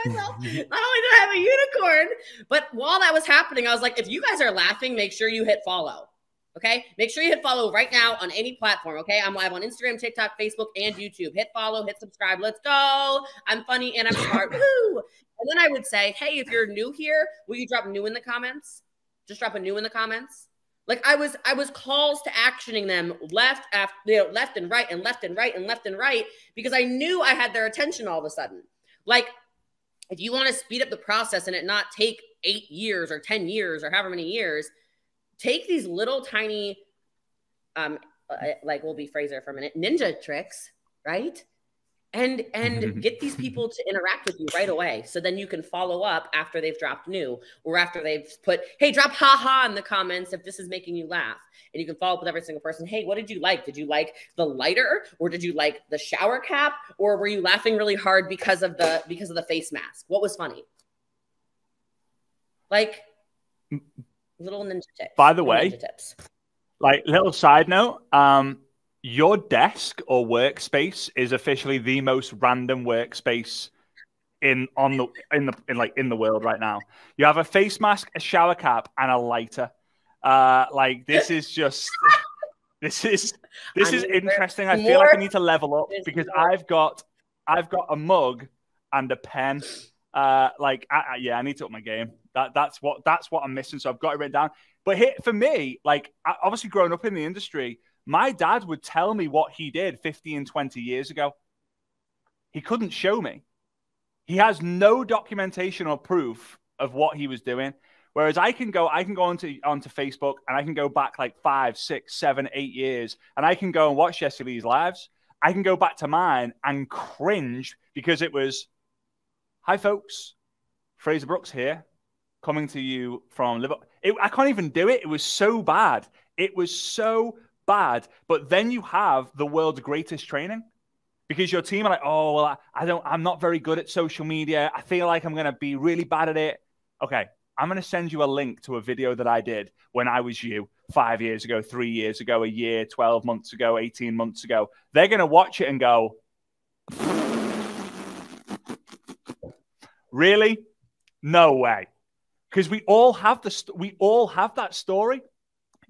myself. (laughs) Not only did I have a unicorn, but while that was happening, I was like, if you guys are laughing, make sure you hit follow. Okay. Make sure you hit follow right now on any platform. Okay. I'm live on Instagram, TikTok, Facebook, and YouTube. Hit follow, hit subscribe. Let's go. I'm funny and I'm smart. (laughs) Woo! And then I would say, hey, if you're new here, will you drop new in the comments? Just drop a new in the comments. Like I was, I was calls to actioning them left after you know, left and right and left and right and left and right because I knew I had their attention all of a sudden. Like if you want to speed up the process and it not take eight years or 10 years or however many years, take these little tiny, um, uh, like we'll be Frazer for a minute, ninja tricks, right? and and (laughs) get these people to interact with you right away. So then you can follow up after they've dropped new or after they've put hey drop haha in the comments if this is making you laugh. And you can follow up with every single person hey what did you like? Did you like the lighter or did you like the shower cap? Or were you laughing really hard because of the because of the face mask? What was funny? Like little ninja tips by the way like little side note um your desk or workspace is officially the most random workspace in on the in the in like in the world right now. You have a face mask, a shower cap, and a lighter. Uh, like this is just (laughs) this is this is interesting. I feel like I need to level up because I've got I've got a mug and a pen. Uh, like I, I, yeah, I need to up my game. That that's what that's what I'm missing. So I've got it written down. But here, for me, like obviously growing up in the industry, my dad would tell me what he did 15, 20 years ago. He couldn't show me. He has no documentation or proof of what he was doing. Whereas I can go, I can go onto onto Facebook and I can go back like five, six, seven, eight years, and I can go and watch Jessie Lee's lives. I can go back to mine and cringe because it was, "Hi, folks, Frazer Brookes here, coming to you from Liverpool." It, I can't even do it. It was so bad. It was so bad, but then you have the world's greatest training because your team are like, oh, well, I don't, I'm not very good at social media. I feel like I'm going to be really bad at it. Okay. I'm going to send you a link to a video that I did when I was you five years ago, three years ago, a year, 12 months ago, 18 months ago. They're going to watch it and go, really? No way. Because we all have the we all have that story.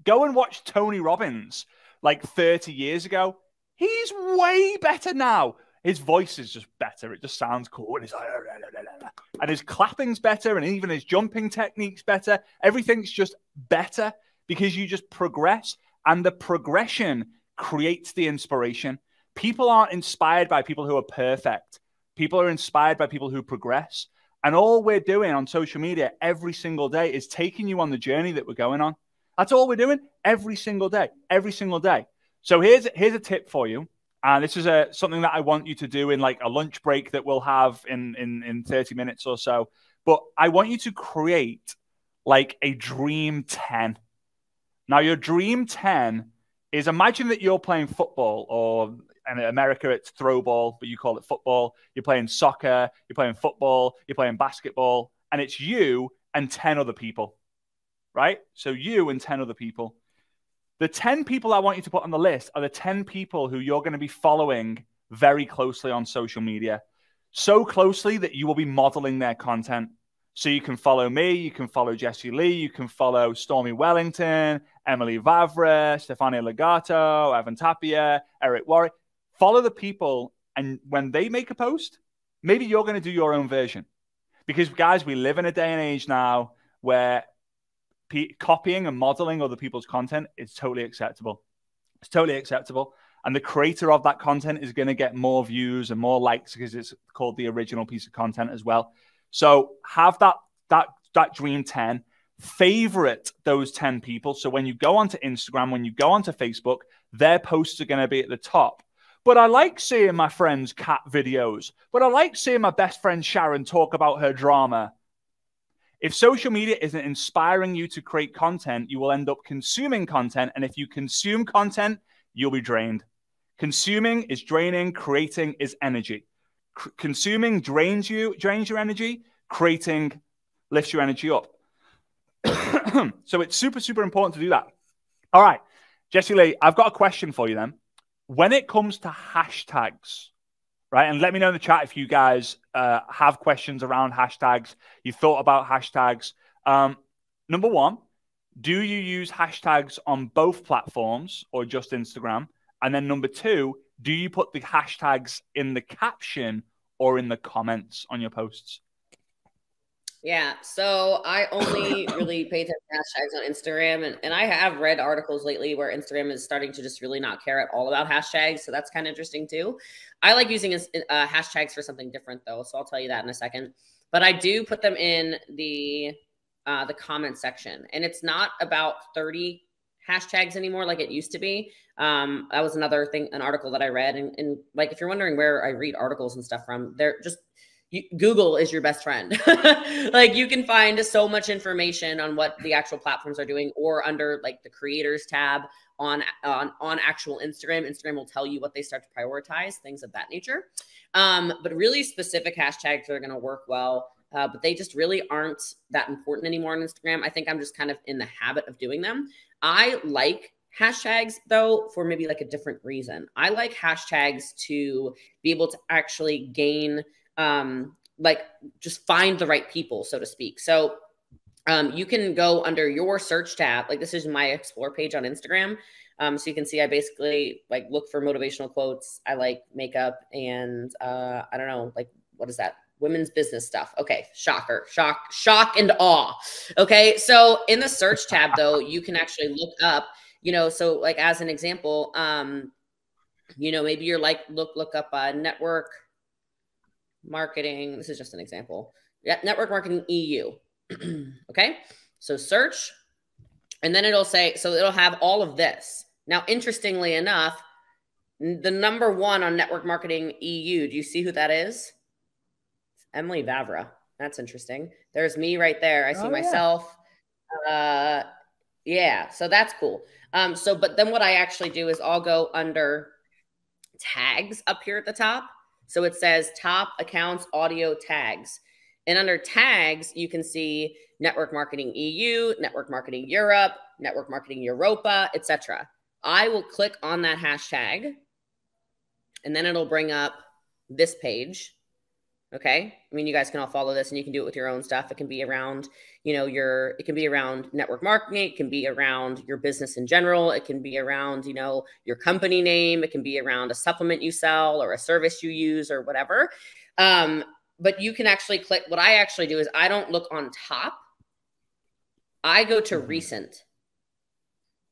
Go and watch Tony Robbins like 30 years ago. He's way better now. His voice is just better. It just sounds cool. And, like, ah, and his clapping's better, and even his jumping technique's better. Everything's just better because you just progress, and the progression creates the inspiration. People aren't inspired by people who are perfect. People are inspired by people who progress. And all we're doing on social media every single day is taking you on the journey that we're going on. That's all we're doing every single day, every single day. So here's here's a tip for you. And this is a something that I want you to do in like a lunch break that we'll have in in in 30 minutes or so. But I want you to create like a dream 10. Now your dream 10 is imagine that you're playing football or in America it's throwball, but you call it football. You're playing soccer, you're playing football, you're playing basketball, and it's you and 10 other people right? So you and 10 other people. The 10 people I want you to put on the list are the 10 people who you're going to be following very closely on social media. So closely that you will be modeling their content. So you can follow me, you can follow Jessie Lee, you can follow Stormy Wellington, Emily Vavra, Stefania Legato, Ivan Tapia, Eric Worre. Follow the people, and when they make a post, maybe you're going to do your own version. Because, guys, we live in a day and age now where copying and modeling other people's content is totally acceptable. It's totally acceptable. And the creator of that content is going to get more views and more likes because it's called the original piece of content as well. So have that that that dream 10 favorite those 10 people so when you go onto instagram when you go onto facebook their posts are going to be at the top but I like seeing my friend's cat videos. But I like seeing my best friend Sharon talk about her drama. If social media isn't inspiring you to create content, you will end up consuming content. And if you consume content, you'll be drained. Consuming is draining, creating is energy. C- consuming drains you, drains your energy, creating lifts your energy up. (coughs) so it's super, super important to do that. All right, Jessie Lee, I've got a question for you then. When it comes to hashtags, right? And let me know in the chat if you guys uh, have questions around hashtags. You thought about hashtags. Um, number one, do you use hashtags on both platforms or just Instagram? And then number two, do you put the hashtags in the caption or in the comments on your posts? Yeah, so I only really pay attention to hashtags on Instagram, and, and I have read articles lately where Instagram is starting to just really not care at all about hashtags. So that's kind of interesting too. I like using uh, hashtags for something different though, so I'll tell you that in a second. But I do put them in the uh, the comment section, and it's not about thirty hashtags anymore like it used to be. Um, that was another thing, an article that I read, and, and like if you're wondering where I read articles and stuff from, they're just Google is your best friend. (laughs) like you can find so much information on what the actual platforms are doing, or under like the creators tab on on on actual Instagram. Instagram will tell you what they start to prioritize, things of that nature. Um, but really specific hashtags are going to work well. Uh, but they just really aren't that important anymore on Instagram. I think I'm just kind of in the habit of doing them. I like hashtags though for maybe like a different reason. I like hashtags to be able to actually gain um, like just find the right people, so to speak. So um, you can go under your search tab. Like this is my explore page on Instagram. Um, so you can see I basically like look for motivational quotes. I like makeup and uh, I don't know, like what is that? Women's business stuff. Okay, shocker, shock, shock and awe. Okay, so in the search tab though, you can actually look up, you know, so like as an example, um, you know, maybe you're like look look up a network marketing. This is just an example. Yeah, network marketing EU. (clears throat) okay. So search, and then it'll say, so it'll have all of this. Now, interestingly enough, the number one on network marketing EU, do you see who that is? It's Emily Vavra. That's interesting. There's me right there. I see oh, myself. Yeah. Uh, yeah, so that's cool. Um, so, but then what I actually do is I'll go under tags up here at the top so it says top accounts audio tags. And under tags, you can see network marketing EU, network marketing Europe, network marketing Europa, etc. I will click on that hashtag and then it'll bring up this page Okay. I mean, you guys can all follow this and you can do it with your own stuff. It can be around, you know, your, it can be around network marketing. It can be around your business in general. It can be around, you know, your company name. It can be around a supplement you sell or a service you use or whatever. Um, but you can actually click. What I actually do is I don't look on top, I go to mm-hmm. recent.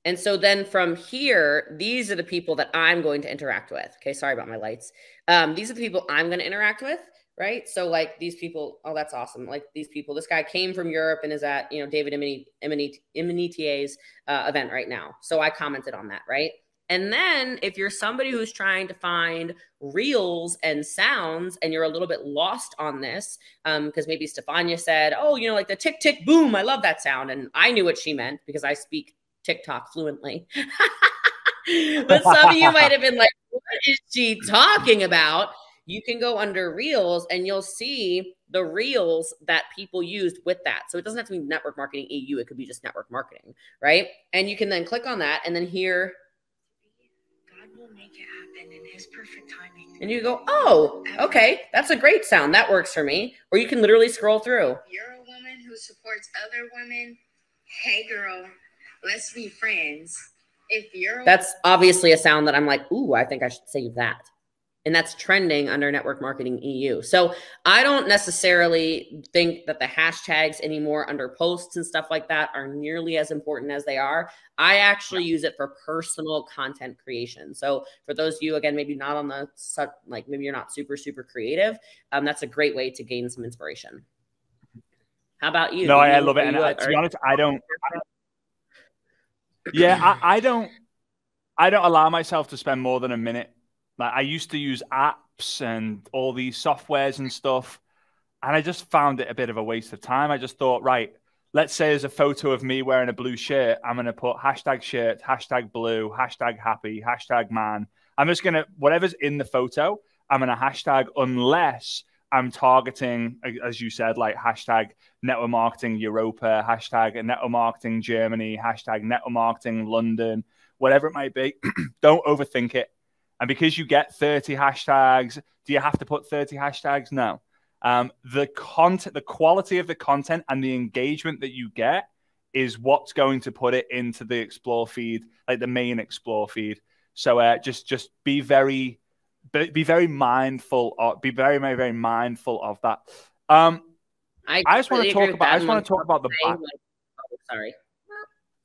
And so then from here, these are the people that I'm going to interact with. Okay. Sorry about my lights. Um, these are the people I'm going to interact with right? So like these people, oh, that's awesome. Like these people, this guy came from Europe and is at, you know, David Imonitie's uh, event right now. So I commented on that, right? And then if you're somebody who's trying to find reels and sounds and you're a little bit lost on this, because um, maybe Stefania said, oh, you know, like the tick, tick, boom, I love that sound. And I knew what she meant because I speak TikTok fluently. (laughs) but some of you might have been like, what is she talking about? You can go under reels and you'll see the reels that people used with that. So it doesn't have to be network marketing EU, it could be just network marketing, right? And you can then click on that and then here God will make it happen in his perfect timing. And you go, "Oh, okay, that's a great sound. That works for me." Or you can literally scroll through. You're a woman who supports other women. Hey girl, let's be friends. If you're That's obviously a sound that I'm like, "Ooh, I think I should save that." And that's trending under network marketing EU. So I don't necessarily think that the hashtags anymore under posts and stuff like that are nearly as important as they are. I actually use it for personal content creation. So for those of you again, maybe not on the like maybe you're not super super creative, um, that's a great way to gain some inspiration. How about you? No, I, I love it. And uh, to be honest, I don't. yeah, I, I don't. I don't allow myself to spend more than a minute Like I used to use apps and all these softwares and stuff, and I just found it a bit of a waste of time. I just thought, right, let's say there's a photo of me wearing a blue shirt. I'm going to put hashtag shirt, hashtag blue, hashtag happy, hashtag man. I'm just going to, whatever's in the photo, I'm going to hashtag unless I'm targeting, as you said, like hashtag network marketing Europa, hashtag network marketing Germany, hashtag network marketing London, whatever it might be. (clears throat) Don't overthink it. And because you get 30 hashtags, do you have to put 30 hashtags? No. Um, the content, the quality of the content and the engagement that you get is what's going to put it into the explore feed, like the main explore feed. So uh, just just be very be, very mindful of be very very very mindful of that. Um, I, I just want to talk about I just want to talk about the. Like, oh, sorry,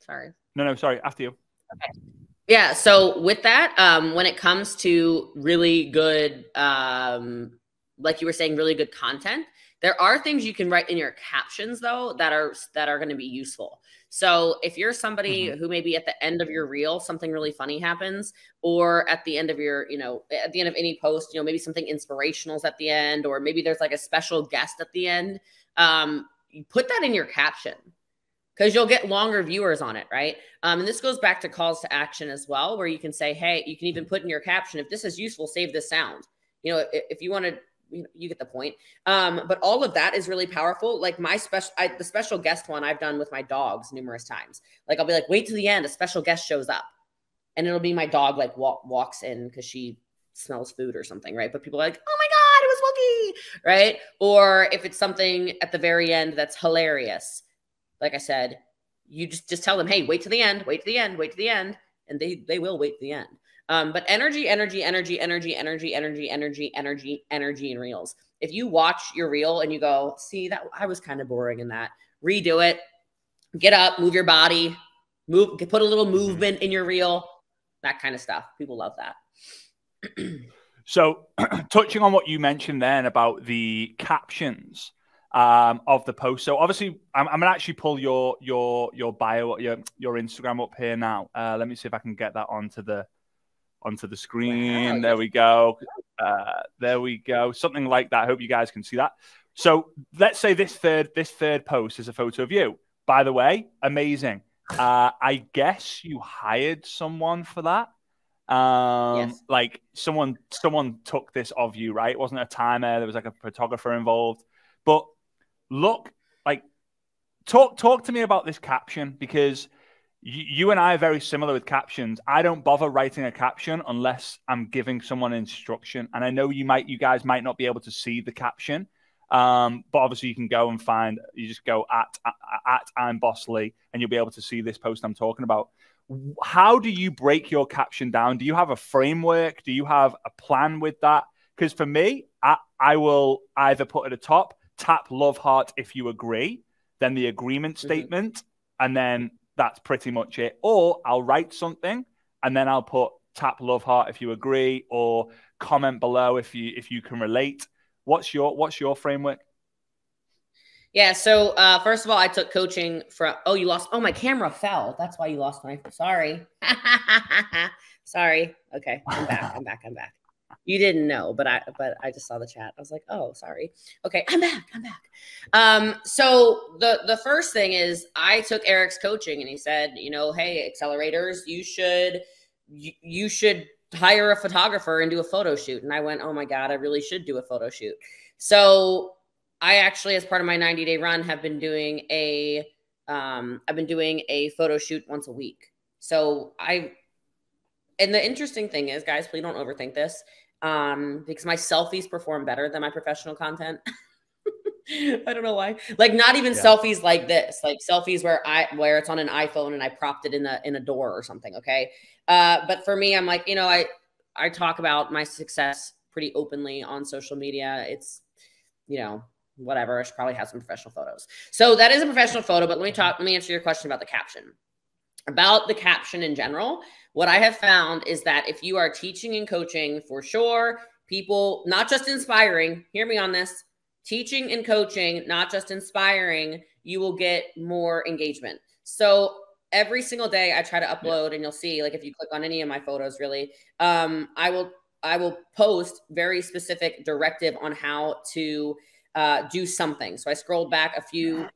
sorry. No, no, sorry. After you. Okay. Yeah. So with that, um, when it comes to really good um, like you were saying, really good content. There are things you can write in your captions though that are that are going to be useful. So if you're somebody mm-hmm. who maybe at the end of your reel something really funny happens, or at the end of your, you know, at the end of any post, you know, maybe something inspirational is at the end, or maybe there's like a special guest at the end. Um, you put that in your caption because you'll get longer viewers on it, right? Um, and this goes back to calls to action as well, where you can say, hey, you can even put in your caption, if this is useful, save this sound. You know, if, if you want to you, get the point. Um, but all of that is really powerful. Like my special, the special guest one I've done with my dogs numerous times. Like I'll be like, wait to the end, a special guest shows up, and it'll be my dog like walk, walks in because she smells food or something, right? But people are like, oh my god, it was Wookie, right? Or if it's something at the very end that's hilarious, like I said, you just just tell them, hey, wait to the end, wait to the end, wait to the end, and they they will wait to the end. Um, but energy, energy, energy, energy, energy, energy, energy, energy, energy in reels. If you watch your reel and you go, see that I was kind of boring in that, redo it, get up, move your body, move, put a little movement in your reel, that kind of stuff. People love that. (clears throat) so, (clears throat) touching on what you mentioned then about the captions um, of the post. So obviously, I'm, I'm, gonna actually pull your your your bio your your Instagram up here now. Uh, let me see if I can get that onto the onto the screen. There we go. Uh, there we go. Something like that. I hope you guys can see that. So let's say this third this third post is a photo of you. By the way, amazing. Uh, I guess you hired someone for that. Um, yes. like someone someone took this of you, right? It wasn't a timer. There was like a photographer involved. But look, like talk talk to me about this caption because you and I are very similar with captions. I don't bother writing a caption unless I'm giving someone instruction. And I know you might, you guys might not be able to see the caption, um, but obviously you can go and find. You just go at at, at I'm Bosley, and you'll be able to see this post I'm talking about. How do you break your caption down? Do you have a framework? Do you have a plan with that? Because for me, I, I will either put at the top tap love heart if you agree, then the agreement mm-hmm. statement, and then that's pretty much it. Or I'll write something and then I'll put tap love heart if you agree, or comment below if you if you can relate. What's your what's your framework? Yeah. So uh, first of all, I took coaching from. Oh, you lost. Oh, my camera fell. That's why you lost my. Sorry. (laughs) Sorry. Okay, I'm back. I'm back. I'm back. You didn't know, but I but I just saw the chat. I was like, oh, sorry. Okay, I'm back. I'm back. Um, so the the first thing is I took Eric's coaching and he said, you know, hey, accelerators, you should you, you should hire a photographer and do a photo shoot. And I went, oh my God, I really should do a photo shoot. So I actually, as part of my 90 day run, have been doing a um, I've been doing a photo shoot once a week. So I and the interesting thing is, guys, please don't overthink this um, because my selfies perform better than my professional content. (laughs) I don't know why. Like not even yeah. selfies like this, like selfies where I where it's on an iPhone and I propped it in a in a door or something. Okay. Uh, but for me, I'm like, you know, I I talk about my success pretty openly on social media. It's, you know, whatever. I should probably have some professional photos. So that is a professional photo, but let me talk, let me answer your question about the caption. About the caption in general, what I have found is that if you are teaching and coaching for sure, people not just inspiring, hear me on this, teaching and coaching, not just inspiring, you will get more engagement. So every single day I try to upload and you'll see like if you click on any of my photos really, um I will I will post very specific directive on how to uh, do something. So I scrolled back a few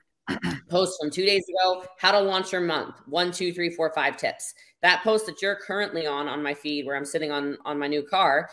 posts from two days ago. How to launch your month. One, two, three, four, five tips. That post that you're currently on on my feed, where I'm sitting on on my new car.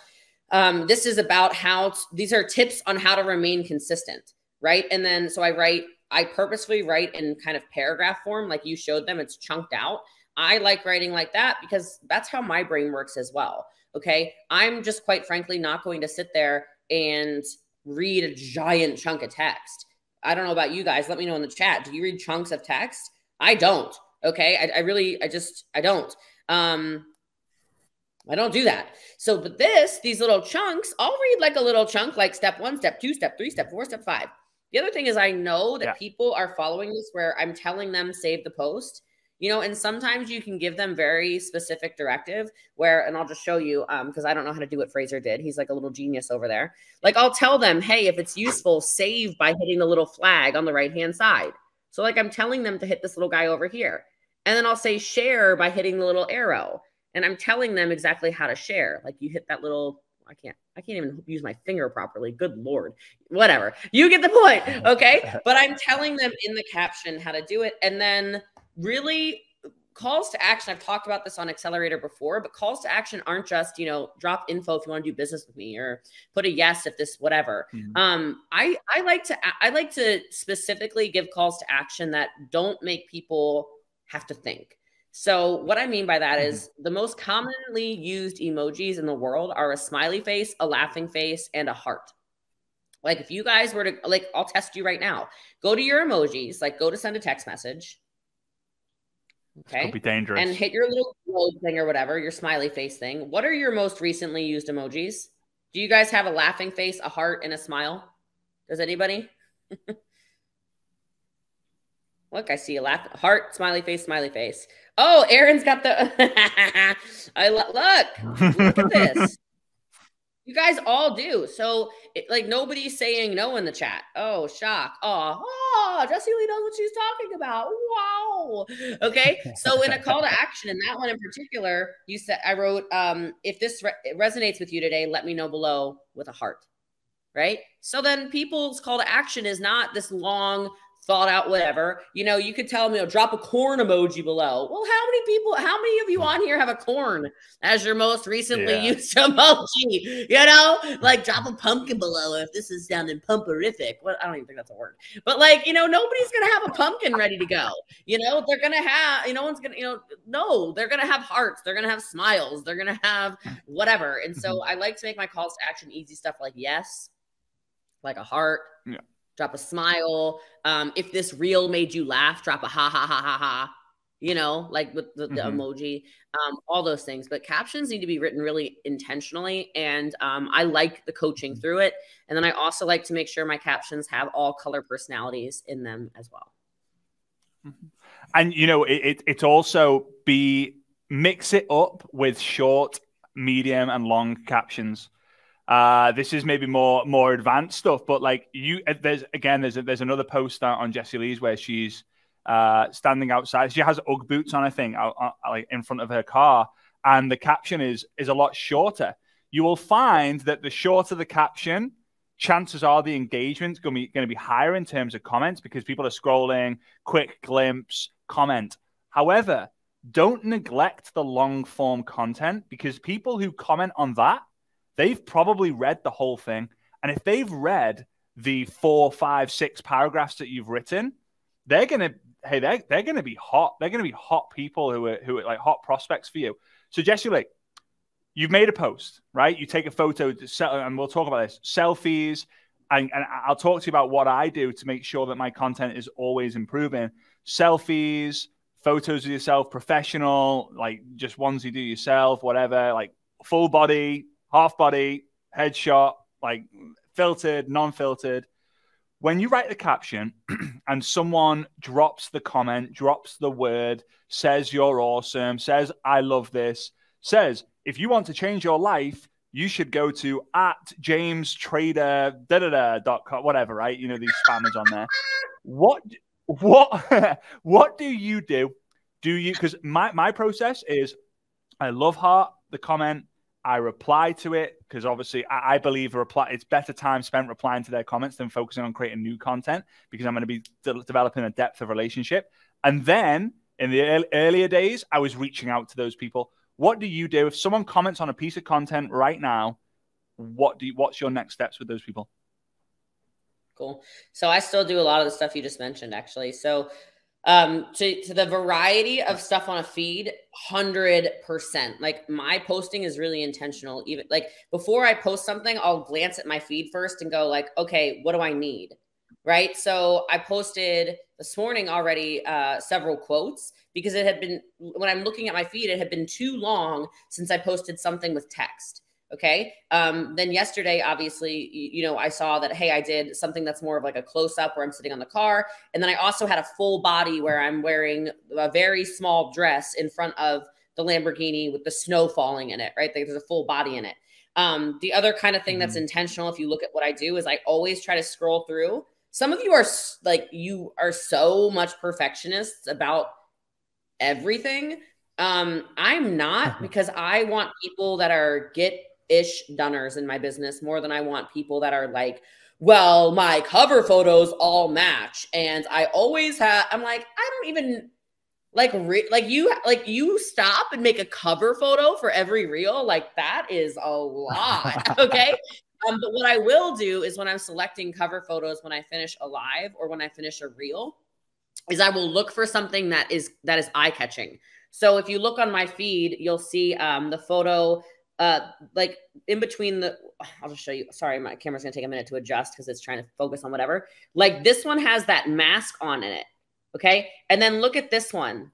Um, this is about how t- these are tips on how to remain consistent, right? And then so I write. I purposefully write in kind of paragraph form, like you showed them. It's chunked out. I like writing like that because that's how my brain works as well. Okay. I'm just quite frankly not going to sit there and read a giant chunk of text. I don't know about you guys. Let me know in the chat. Do you read chunks of text? I don't. Okay. I, I really, I just, I don't. Um, I don't do that. So, but this, these little chunks, I'll read like a little chunk, like step one, step two, step three, step four, step five. The other thing is, I know that yeah. people are following this where I'm telling them save the post you know and sometimes you can give them very specific directive where and i'll just show you um because i don't know how to do what Frazer did he's like a little genius over there like i'll tell them hey if it's useful save by hitting the little flag on the right hand side so like i'm telling them to hit this little guy over here and then i'll say share by hitting the little arrow and i'm telling them exactly how to share like you hit that little I can't I can't even use my finger properly. Good lord. Whatever. You get the point. Okay? (laughs) But I'm telling them in the caption how to do it and then really calls to action i've talked about this on accelerator before but calls to action aren't just you know drop info if you want to do business with me or put a yes if this whatever mm-hmm. um i i like to i like to specifically give calls to action that don't make people have to think so what i mean by that mm-hmm. is the most commonly used emojis in the world are a smiley face a laughing face and a heart like if you guys were to like i'll test you right now go to your emojis like go to send a text message Okay. Could be dangerous. And hit your little globe thing or whatever, your smiley face thing. What are your most recently used emojis? Do you guys have a laughing face, a heart, and a smile? Does anybody? (laughs) Look, I see a laugh, heart, smiley face, smiley face. Oh, Aaron's got the. (laughs) I lo- look, look at this. (laughs) You guys all do. So, it, like, nobody's saying no in the chat. Oh, shock. Oh, oh, Jessie Lee knows what she's talking about. Wow. Okay. So, in a call to (laughs) action, in that one in particular, you said, I wrote, um, if this re- resonates with you today, let me know below with a heart. Right. So then people's call to action is not this long, thought out whatever. You know, you could tell me, you know, drop a corn emoji below. Well, how many people, how many of you on here have a corn as your most recently yeah. used (laughs) emoji? You know, like drop a pumpkin below if this is sounding pumperific. What I don't even think that's a word. But like, you know, nobody's gonna have a pumpkin ready to go. You know, they're gonna have, you know, one's gonna, you know, no, they're gonna have hearts, they're gonna have smiles, they're gonna have whatever. And so mm-hmm. I like to make my calls to action easy stuff like yes, like a heart. Yeah drop a smile. Um, if this reel made you laugh, drop a ha ha ha ha ha. You know, like with the, the mm-hmm. emoji, um, all those things. But captions need to be written really intentionally, and um, I like the coaching mm-hmm. through it. And then I also like to make sure my captions have all color personalities in them as well. Mm-hmm. And you know, it, it it's also be mix it up with short, medium, and long captions. Uh, this is maybe more more advanced stuff, but like you, uh, there's again, there's a, there's another post on Jessie Lee's where she's uh, standing outside. She has UGG boots on, I think, out, out, like in front of her car, and the caption is is a lot shorter. You will find that the shorter the caption, chances are the engagement's going to be going to be higher in terms of comments because people are scrolling, quick glimpse, comment. However, don't neglect the long form content because people who comment on that they've probably read the whole thing. And if they've read the four, five, six paragraphs that you've written, they're gonna hey, they're they're gonna be hot. They're gonna be hot people who are who are like hot prospects for you. So Jessie Lee, you've made a post, right? You take a photo, and we'll talk about this selfies. And, and I'll talk to you about what I do to make sure that my content is always improving. Selfies, photos of yourself, professional, like just ones you do yourself, whatever, like full body, half body, headshot, like filtered, non filtered. When you write the caption (clears throat) and someone drops the comment, drops the word, says you're awesome, says I love this, says if you want to change your life, you should go to at James Trader da da da dot com, whatever, right? You know these spammers on there. What what (laughs) what do you do? Do you because my my process is I love heart the comment, I reply to it because obviously I, I, believe reply it's better time spent replying to their comments than focusing on creating new content because I'm going to be de- developing a depth of relationship. And then in the earlier days, I was reaching out to those people. What do you do if someone comments on a piece of content right now? What do you, what's your next steps with those people? Cool. So I still do a lot of the stuff you just mentioned, actually. So um to, to the variety of stuff on a feed 100% like my posting is really intentional. Even like before i post something i'll glance at my feed first and go like okay what do i need? Right? So i posted this morning already uh several quotes because it had been when i'm looking at my feed it had been too long since i posted something with text Okay. Um, then yesterday, obviously, you, you, know, I saw that, hey, I did something that's more of like a close up where I'm sitting on the car. And then I also had a full body where I'm wearing a very small dress in front of the Lamborghini with the snow falling in it, right? There's a full body in it. Um, the other kind of thing that's mm-hmm. intentional, if you look at what I do, is I always try to scroll through. Some of you are like, you are so much perfectionists about everything. Um, I'm not (laughs) because I want people that are get ish doners in my business more than I want people that are like, well, my cover photos all match. And I always have, I'm like, I don't even like, re- like you, like you stop and make a cover photo for every reel. Like that is a lot. (laughs) okay. Um, but what I will do is when I'm selecting cover photos, when I finish a live or when I finish a reel, is I will look for something that is that is eye catching. So if you look on my feed, you'll see um, the photo uh like in between the I'll just show you. Sorry, my camera's gonna take a minute to adjust because it's trying to focus on whatever. Like this one has that mask on in it. Okay. And then look at this one.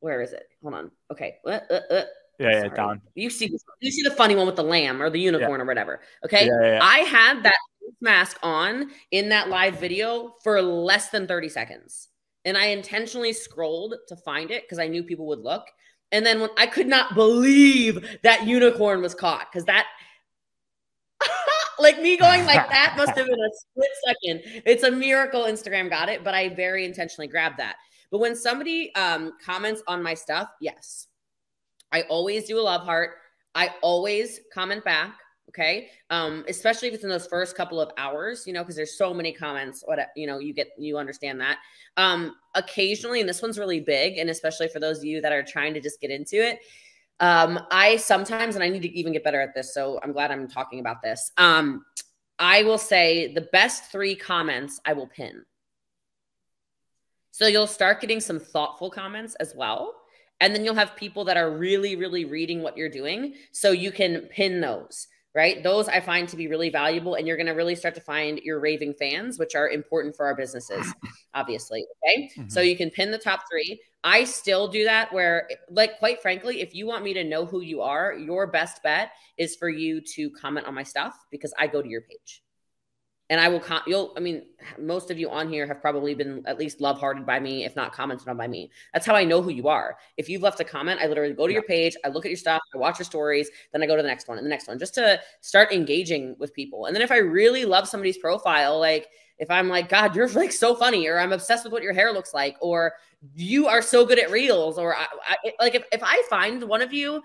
Where is it? Hold on. Okay. Uh, uh, uh. Yeah, yeah, down. You see, you see the funny one with the lamb or the unicorn yeah. or whatever. Okay. Yeah, yeah, I had that mask on in that live video for less than 30 seconds. And I intentionally scrolled to find it because I knew people would look. And then when I could not believe that unicorn was caught because that (laughs) like me going like (laughs) that must have been a split second. It's a miracle Instagram got it, but I very intentionally grabbed that. But when somebody um, comments on my stuff, yes, I always do a love heart. I always comment back. Okay. Um, especially if it's in those first couple of hours, you know, because there's so many comments, what you know, you get you understand that. Um, occasionally, and this one's really big, and especially for those of you that are trying to just get into it. Um, I sometimes, and I need to even get better at this, so I'm glad I'm talking about this. Um, I will say the best three comments I will pin. So you'll start getting some thoughtful comments as well. And then you'll have people that are really, really reading what you're doing. So you can pin those right? Those I find to be really valuable. And you're going to really start to find your raving fans, which are important for our businesses, (laughs) obviously. Okay. Mm-hmm. So you can pin the top three. I still do that where, like, quite frankly, if you want me to know who you are, your best bet is for you to comment on my stuff because I go to your page and I will, con- you'll, I mean, most of you on here have probably been at least love hearted by me, if not commented on by me. That's how I know who you are. If you've left a comment, I literally go to yeah. your page, I look at your stuff, I watch your stories, then I go to the next one and the next one just to start engaging with people. And then if I really love somebody's profile, like if I'm like, God, you're like so funny, or I'm obsessed with what your hair looks like, or you are so good at reels, or I, I, like if, if I find one of you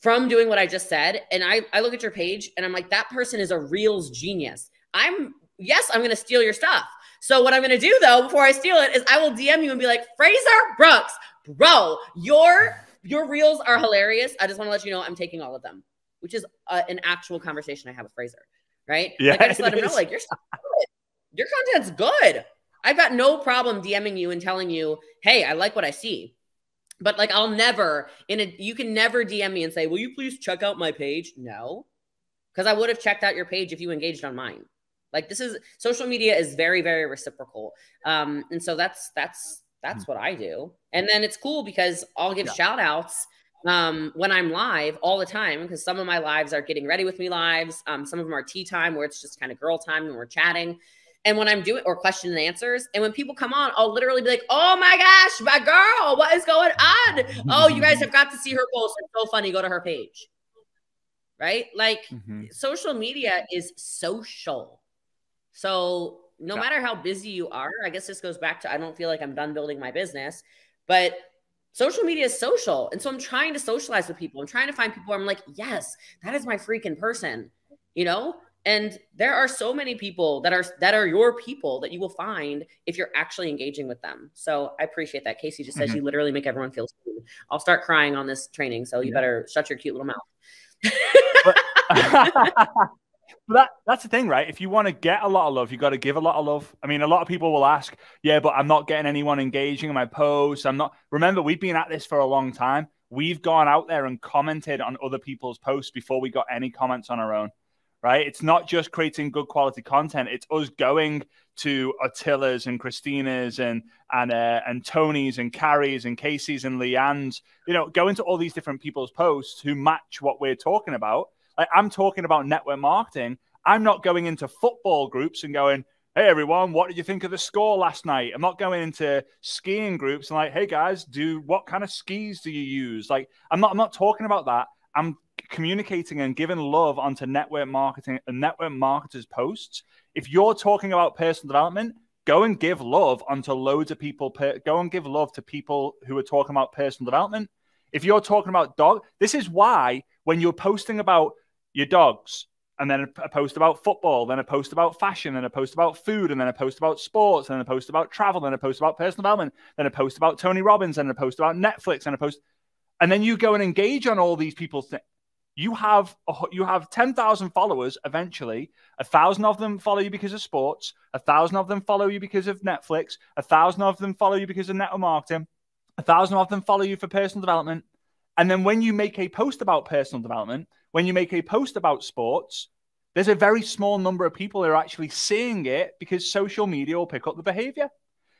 from doing what I just said, and I, I look at your page and I'm like, that person is a reels genius I'm yes, I'm going to steal your stuff. So what I'm going to do though before I steal it is I will DM you and be like, Frazer Brookes, bro, your your reels are hilarious. I just want to let you know I'm taking all of them, which is uh, an actual conversation I have with Frazer, right? Yeah, like I just let him know like your your content's good. I've got no problem DMing you and telling you, hey, I like what I see. But like I'll never in a you can never DM me and say, Will you please check out my page? No. Because I would have checked out your page if you engaged on mine. Like this is social media is very very reciprocal. Um and so that's that's that's mm. what I do. And then it's cool because I'll give yeah. shout outs um, when I'm live all the time because some of my lives are getting ready with me lives. Um, some of them are tea time where it's just kind of girl time and we're chatting. And when I'm doing or question and answers, and when people come on, I'll literally be like, "Oh my gosh, my girl, what is going on? Oh, you guys have got to see her post. It's so funny. Go to her page." Right? Like mm-hmm. social media is social. So no yeah. matter how busy you are, I guess this goes back to I don't feel like I'm done building my business, but social media is social. And so I'm trying to socialize with people. I'm trying to find people I'm like, yes, that is my freaking person, you know? And there are so many people that are that are your people that you will find if you're actually engaging with them. So I appreciate that. Casey just says mm-hmm. you literally make everyone feel seen. I'll start crying on this training, so you yeah. better shut your cute little mouth. but, (laughs) (laughs) that that's the thing, right? If you want to get a lot of love, you got to give a lot of love. I mean, a lot of people will ask, "Yeah, but I'm not getting anyone engaging in my posts. I'm not." Remember, we've been at this for a long time. We've gone out there and commented on other people's posts before we got any comments on our own right? It's not just creating good quality content. It's us going to Attila's and Christina's and and uh, and Tony's and Carrie's and Casey's and Leanne's. You know, going to all these different people's posts who match what we're talking about. Like I'm talking about network marketing. I'm not going into football groups and going, "Hey everyone, what did you think of the score last night?" I'm not going into skiing groups and like, "Hey guys, do what kind of skis do you use?" Like I'm not I'm not talking about that. I'm communicating and giving love onto network marketing and network marketers posts. If you're talking about personal development, go and give love onto loads of people. Go and give love to people who are talking about personal development. If you're talking about dog, this is why when you're posting about your dogs, and then a post about football, then a post about fashion, then a post about food, and then a post about sports, and then a post about travel, then a post about personal development, then a post about Tony Robbins, and a post about Netflix, and a post, and then you go and engage on all these people's things you have you have 10,000 followers eventually. A thousand of them follow you because of sports. A thousand of them follow you because of Netflix. A thousand of them follow you because of network marketing. A thousand of them follow you for personal development. And then when you make a post about personal development, when you make a post about sports, there's a very small number of people that are actually seeing it because social media will pick up the behavior.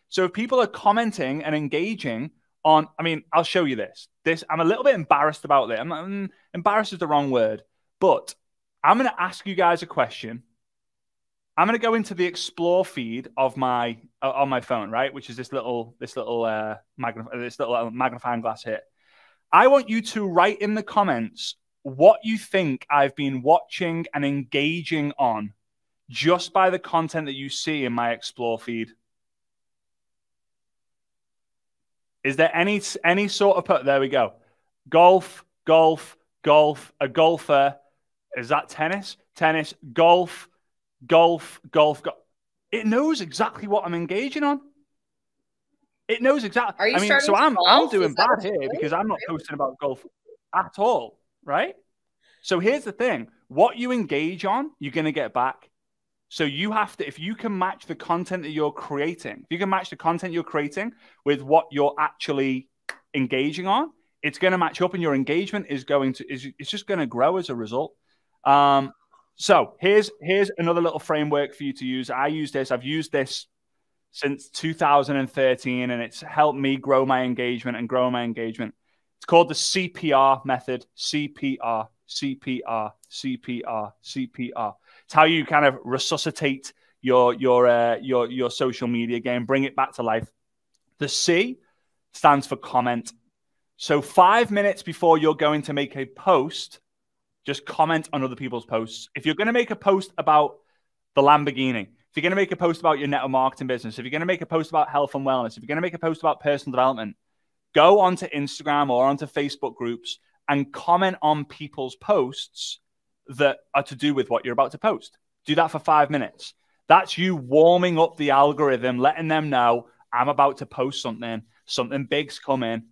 So if people are commenting and engaging on, I mean, I'll show you this. This I'm a little bit embarrassed about this. I'm, I'm embarrassed is the wrong word, but I'm going to ask you guys a question. I'm going to go into the explore feed of my uh, on my phone, right, which is this little this little uh, magnif- this little uh, magnifying glass here. I want you to write in the comments what you think I've been watching and engaging on just by the content that you see in my explore feed. Is there any any sort of put? There we go. Golf, golf, golf. A golfer. Is that tennis? Tennis, golf, golf, golf. golf. It knows exactly what I'm engaging on. It knows exactly. Are you I mean, so I'm golf? I'm doing bad here because I'm not posting about golf at all, right? So here's the thing: what you engage on, you're going to get back. So you have to, if you can match the content that you're creating, if you can match the content you're creating with what you're actually engaging on, it's going to match up, and your engagement is going to is it's just going to grow as a result. Um, so here's here's another little framework for you to use. I use this. I've used this since 2013, and it's helped me grow my engagement and grow my engagement. It's called the CPR method. CPR, CPR, CPR, CPR. It's how you kind of resuscitate your your uh, your your social media game, bring it back to life. The C stands for comment. So five minutes before you're going to make a post, just comment on other people's posts. If you're going to make a post about the Lamborghini, if you're going to make a post about your network marketing business, if you're going to make a post about health and wellness, if you're going to make a post about personal development, go onto Instagram or onto Facebook groups and comment on people's posts that are to do with what you're about to post. Do that for five minutes. That's you warming up the algorithm, letting them know I'm about to post something, something big's coming.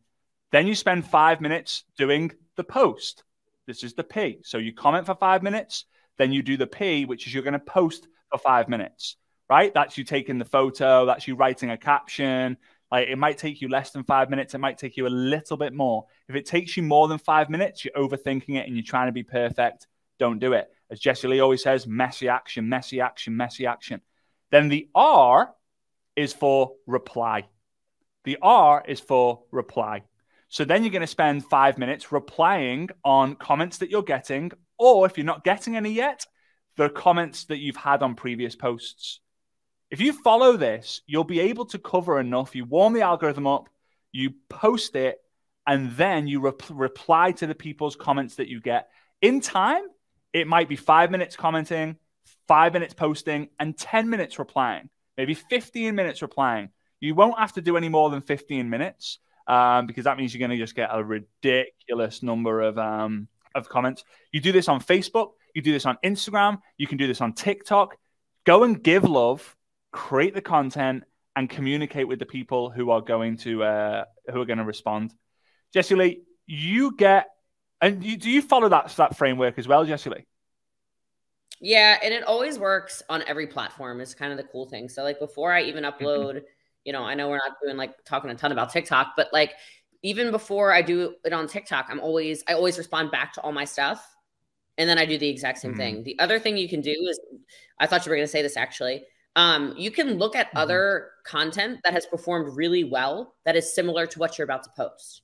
Then you spend five minutes doing the post. This is the P. So you comment for five minutes, then you do the P, which is you're going to post for five minutes, right? That's you taking the photo, that's you writing a caption. Like it might take you less than five minutes, it might take you a little bit more. If it takes you more than five minutes, you're overthinking it and you're trying to be perfect don't do it. As Jessie Lee always says, messy action, messy action, messy action. Then the R is for reply. The R is for reply. So then you're going to spend five minutes replying on comments that you're getting, or if you're not getting any yet, the comments that you've had on previous posts. If you follow this, you'll be able to cover enough. You warm the algorithm up, you post it, and then you re- reply to the people's comments that you get. In time, it might be five minutes commenting, five minutes posting, and 10 minutes replying, maybe 15 minutes replying. You won't have to do any more than 15 minutes. um, because that means you're going to just get a ridiculous number of um, of comments. You do this on Facebook, you do this on Instagram, you can do this on TikTok. Go and give love, create the content, and communicate with the people who are going to uh, who are going to respond. Jessie Lee, you get and you, do you follow that that framework as well, Jessie Lee? Yeah, and it always works on every platform. Is kind of the cool thing. So like before I even mm-hmm. upload, you know, I know we're not doing like talking a ton about TikTok, but like even before I do it on TikTok, I'm always I always respond back to all my stuff. And then I do the exact same mm-hmm. thing. The other thing you can do is I thought you were going to say this actually. Um, you can look at mm-hmm. other content that has performed really well that is similar to what you're about to post.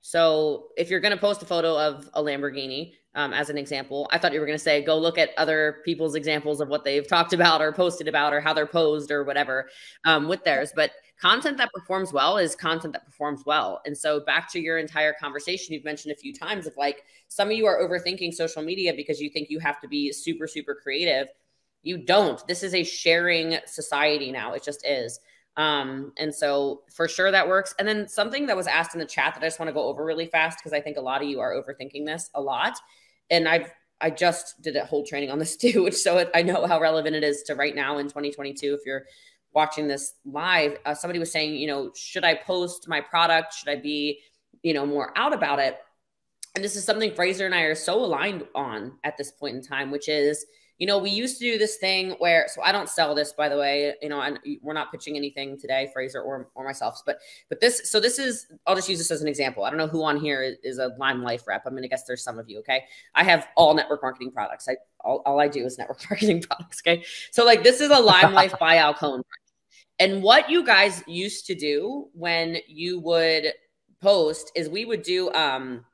So if you're going to post a photo of a Lamborghini, um, as an example, I thought you were going to say go look at other people's examples of what they've talked about or posted about or how they're posed or whatever um, with theirs. But content that performs well is content that performs well. And so back to your entire conversation, you've mentioned a few times of like some of you are overthinking social media because you think you have to be super, super creative. You don't. This is a sharing society now. It just is. Um, and so for sure that works. And then something that was asked in the chat that I just want to go over really fast because I think a lot of you are overthinking this a lot. And I've I just did a whole training on this (laughs) too, which so it, I know how relevant it is to right now in 2022. If you're watching this live, uh, somebody was saying, you know, should I post my product? Should I be, you know, more out about it? And this is something Frazer and I are so aligned on at this point in time, which is you know, we used to do this thing where, so I don't sell this, by the way, you know, and we're not pitching anything today, Frazer or, or myself, but, but this, so this is, I'll just use this as an example. I don't know who on here is, is a Lime Life rep. I'm going to guess there's some of you. Okay. I have all network marketing products. I, all, all I do is network (laughs) marketing products. Okay. So like, this is a Lime Life by Alcone. And what you guys used to do when you would post is we would do, um,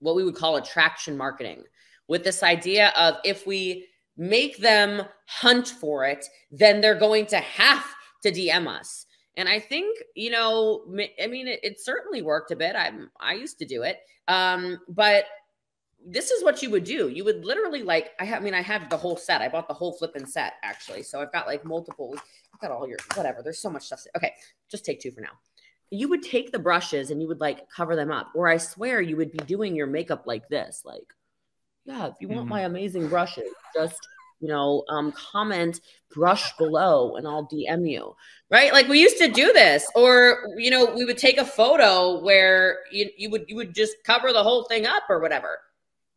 what we would call attraction marketing with this idea of if we make them hunt for it, then they're going to have to DM us. And I think, you know, I mean, it, it certainly worked a bit. I'm, I used to do it. Um, but this is what you would do. You would literally like, I, have, I mean, I have the whole set. I bought the whole flipping set actually. So I've got like multiple, I've got all your, whatever. There's so much stuff. Okay. Just take two for now. You would take the brushes and you would like cover them up. Or I swear you would be doing your makeup like this, like, yeah, if you want mm-hmm. my amazing brushes, just you know, um, comment brush below and I'll DM you. Right? Like we used to do this. Or, you know, we would take a photo where you, you would you would just cover the whole thing up or whatever.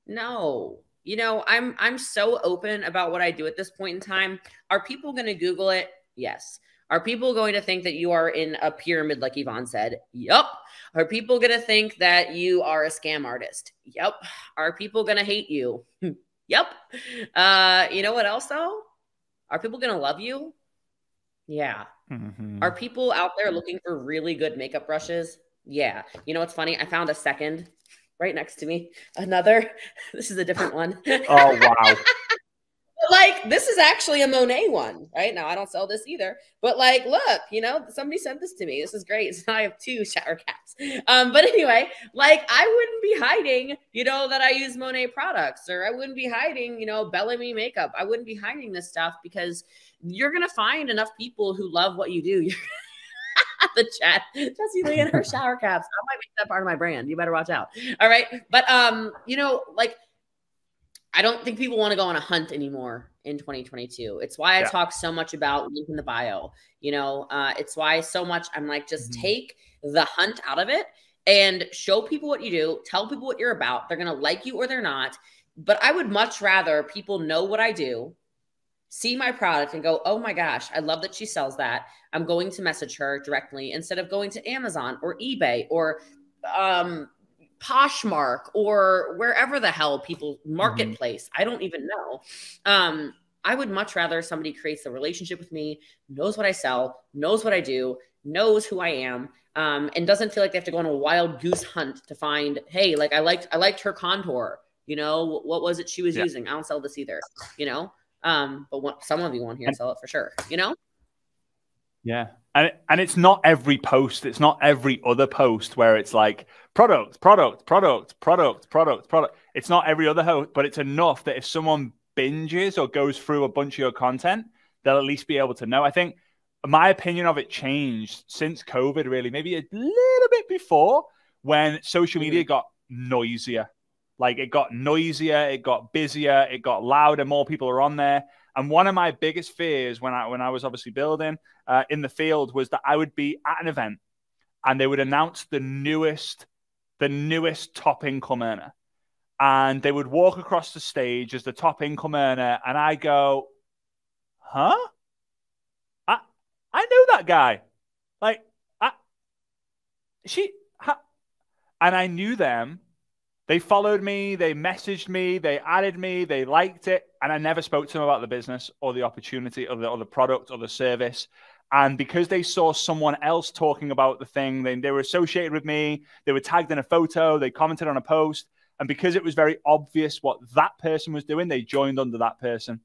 No. You know, I'm I'm so open about what I do at this point in time. Are people gonna Google it? Yes. Are people going to think that you are in a pyramid, like Yvonne said? Yup. Are people going to think that you are a scam artist? Yup. Are people going to hate you? (laughs) yep. Uh, you know what else, though? Are people going to love you? Yeah. Mm-hmm. Are people out there looking for really good makeup brushes? Yeah. You know what's funny? I found a second right next to me. Another. (laughs) This is a different one. Oh, wow. (laughs) like this is actually a MONAT one, right? Now I don't sell this either, but like, look, you know, somebody sent this to me. This is great. So (laughs) I have two shower caps. Um, but anyway, like I wouldn't be hiding, you know, that I use MONAT products, or I wouldn't be hiding, you know, Bellamy makeup. I wouldn't be hiding this stuff because you're gonna find enough people who love what you do. (laughs) the chat, Jessie Lee and her (laughs) shower caps. I might make that part of my brand. You better watch out. All right, but um, you know, like I don't think people want to go on a hunt anymore in 2022. It's why I yeah. talk so much about link in the bio. You know, uh, it's why so much I'm like, just mm-hmm. take the hunt out of it and show people what you do, tell people what you're about. They're going to like you or they're not. But I would much rather people know what I do, see my product and go, oh my gosh, I love that she sells that. I'm going to message her directly instead of going to Amazon or eBay or um, Poshmark or wherever the hell people mm-hmm. marketplace. Mm-hmm. I don't even know. Um, I would much rather somebody creates a relationship with me, knows what I sell, knows what I do, knows who I am, um, and doesn't feel like they have to go on a wild goose hunt to find, hey, like I liked I liked her contour. You know, what was it she was yeah. using? I don't sell this either. You know, um, but what, some of you want here sell it for sure. You know. Yeah, and and it's not every post. It's not every other post where it's like product, product, product, product, product, product. It's not every other host, but it's enough that if someone binges or goes through a bunch of your content, they'll at least be able to know. I think my opinion of it changed since COVID, really, maybe a little bit before when social media mm. got noisier. Like it got noisier, it got busier, it got louder, more people are on there. And one of my biggest fears when I when I was obviously building uh, in the field was that I would be at an event and they would announce the newest the newest top income earner, and they would walk across the stage as the top income earner, and I go, huh? I I know that guy, like I she, ha, and I knew them they followed me, they messaged me, they added me, they liked it, and I never spoke to them about the business or the opportunity or the, or the product or the service. And because they saw someone else talking about the thing, they, they were associated with me, they were tagged in a photo, they commented on a post. And because it was very obvious what that person was doing, they joined under that person.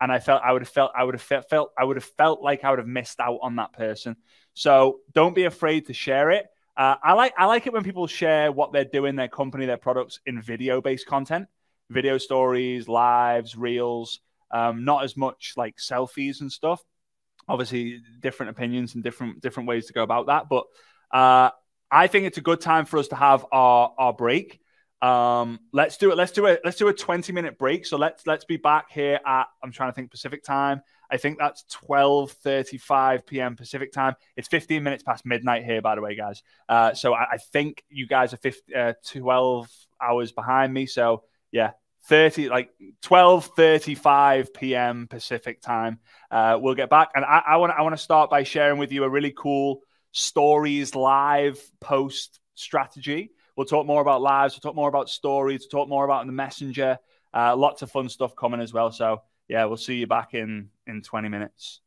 And I felt I would have felt I would have felt I would have felt like I would have missed out on that person. So don't be afraid to share it. Uh, I like I like it when people share what they're doing, their company, their products in video based content, video stories, lives, reels. Um, not as much like selfies and stuff. Obviously, different opinions and different different ways to go about that. But uh, I think it's a good time for us to have our our break. Um, let's do it. Let's do it. Let's do a 20 minute break. So let's let's be back here at I'm trying to think Pacific time. I think that's 12:35 p.m. Pacific time. It's 15 minutes past midnight here, by the way, guys. Uh, so I, I, think you guys are 50, uh, 12 hours behind me. So yeah, 30 like 12:35 p.m. Pacific time. Uh, we'll get back, and I want I want to start by sharing with you a really cool stories live post strategy. We'll talk more about lives. We'll talk more about stories. We'll talk more about the messenger. Uh, lots of fun stuff coming as well. So yeah, we'll see you back in in 20 minutes.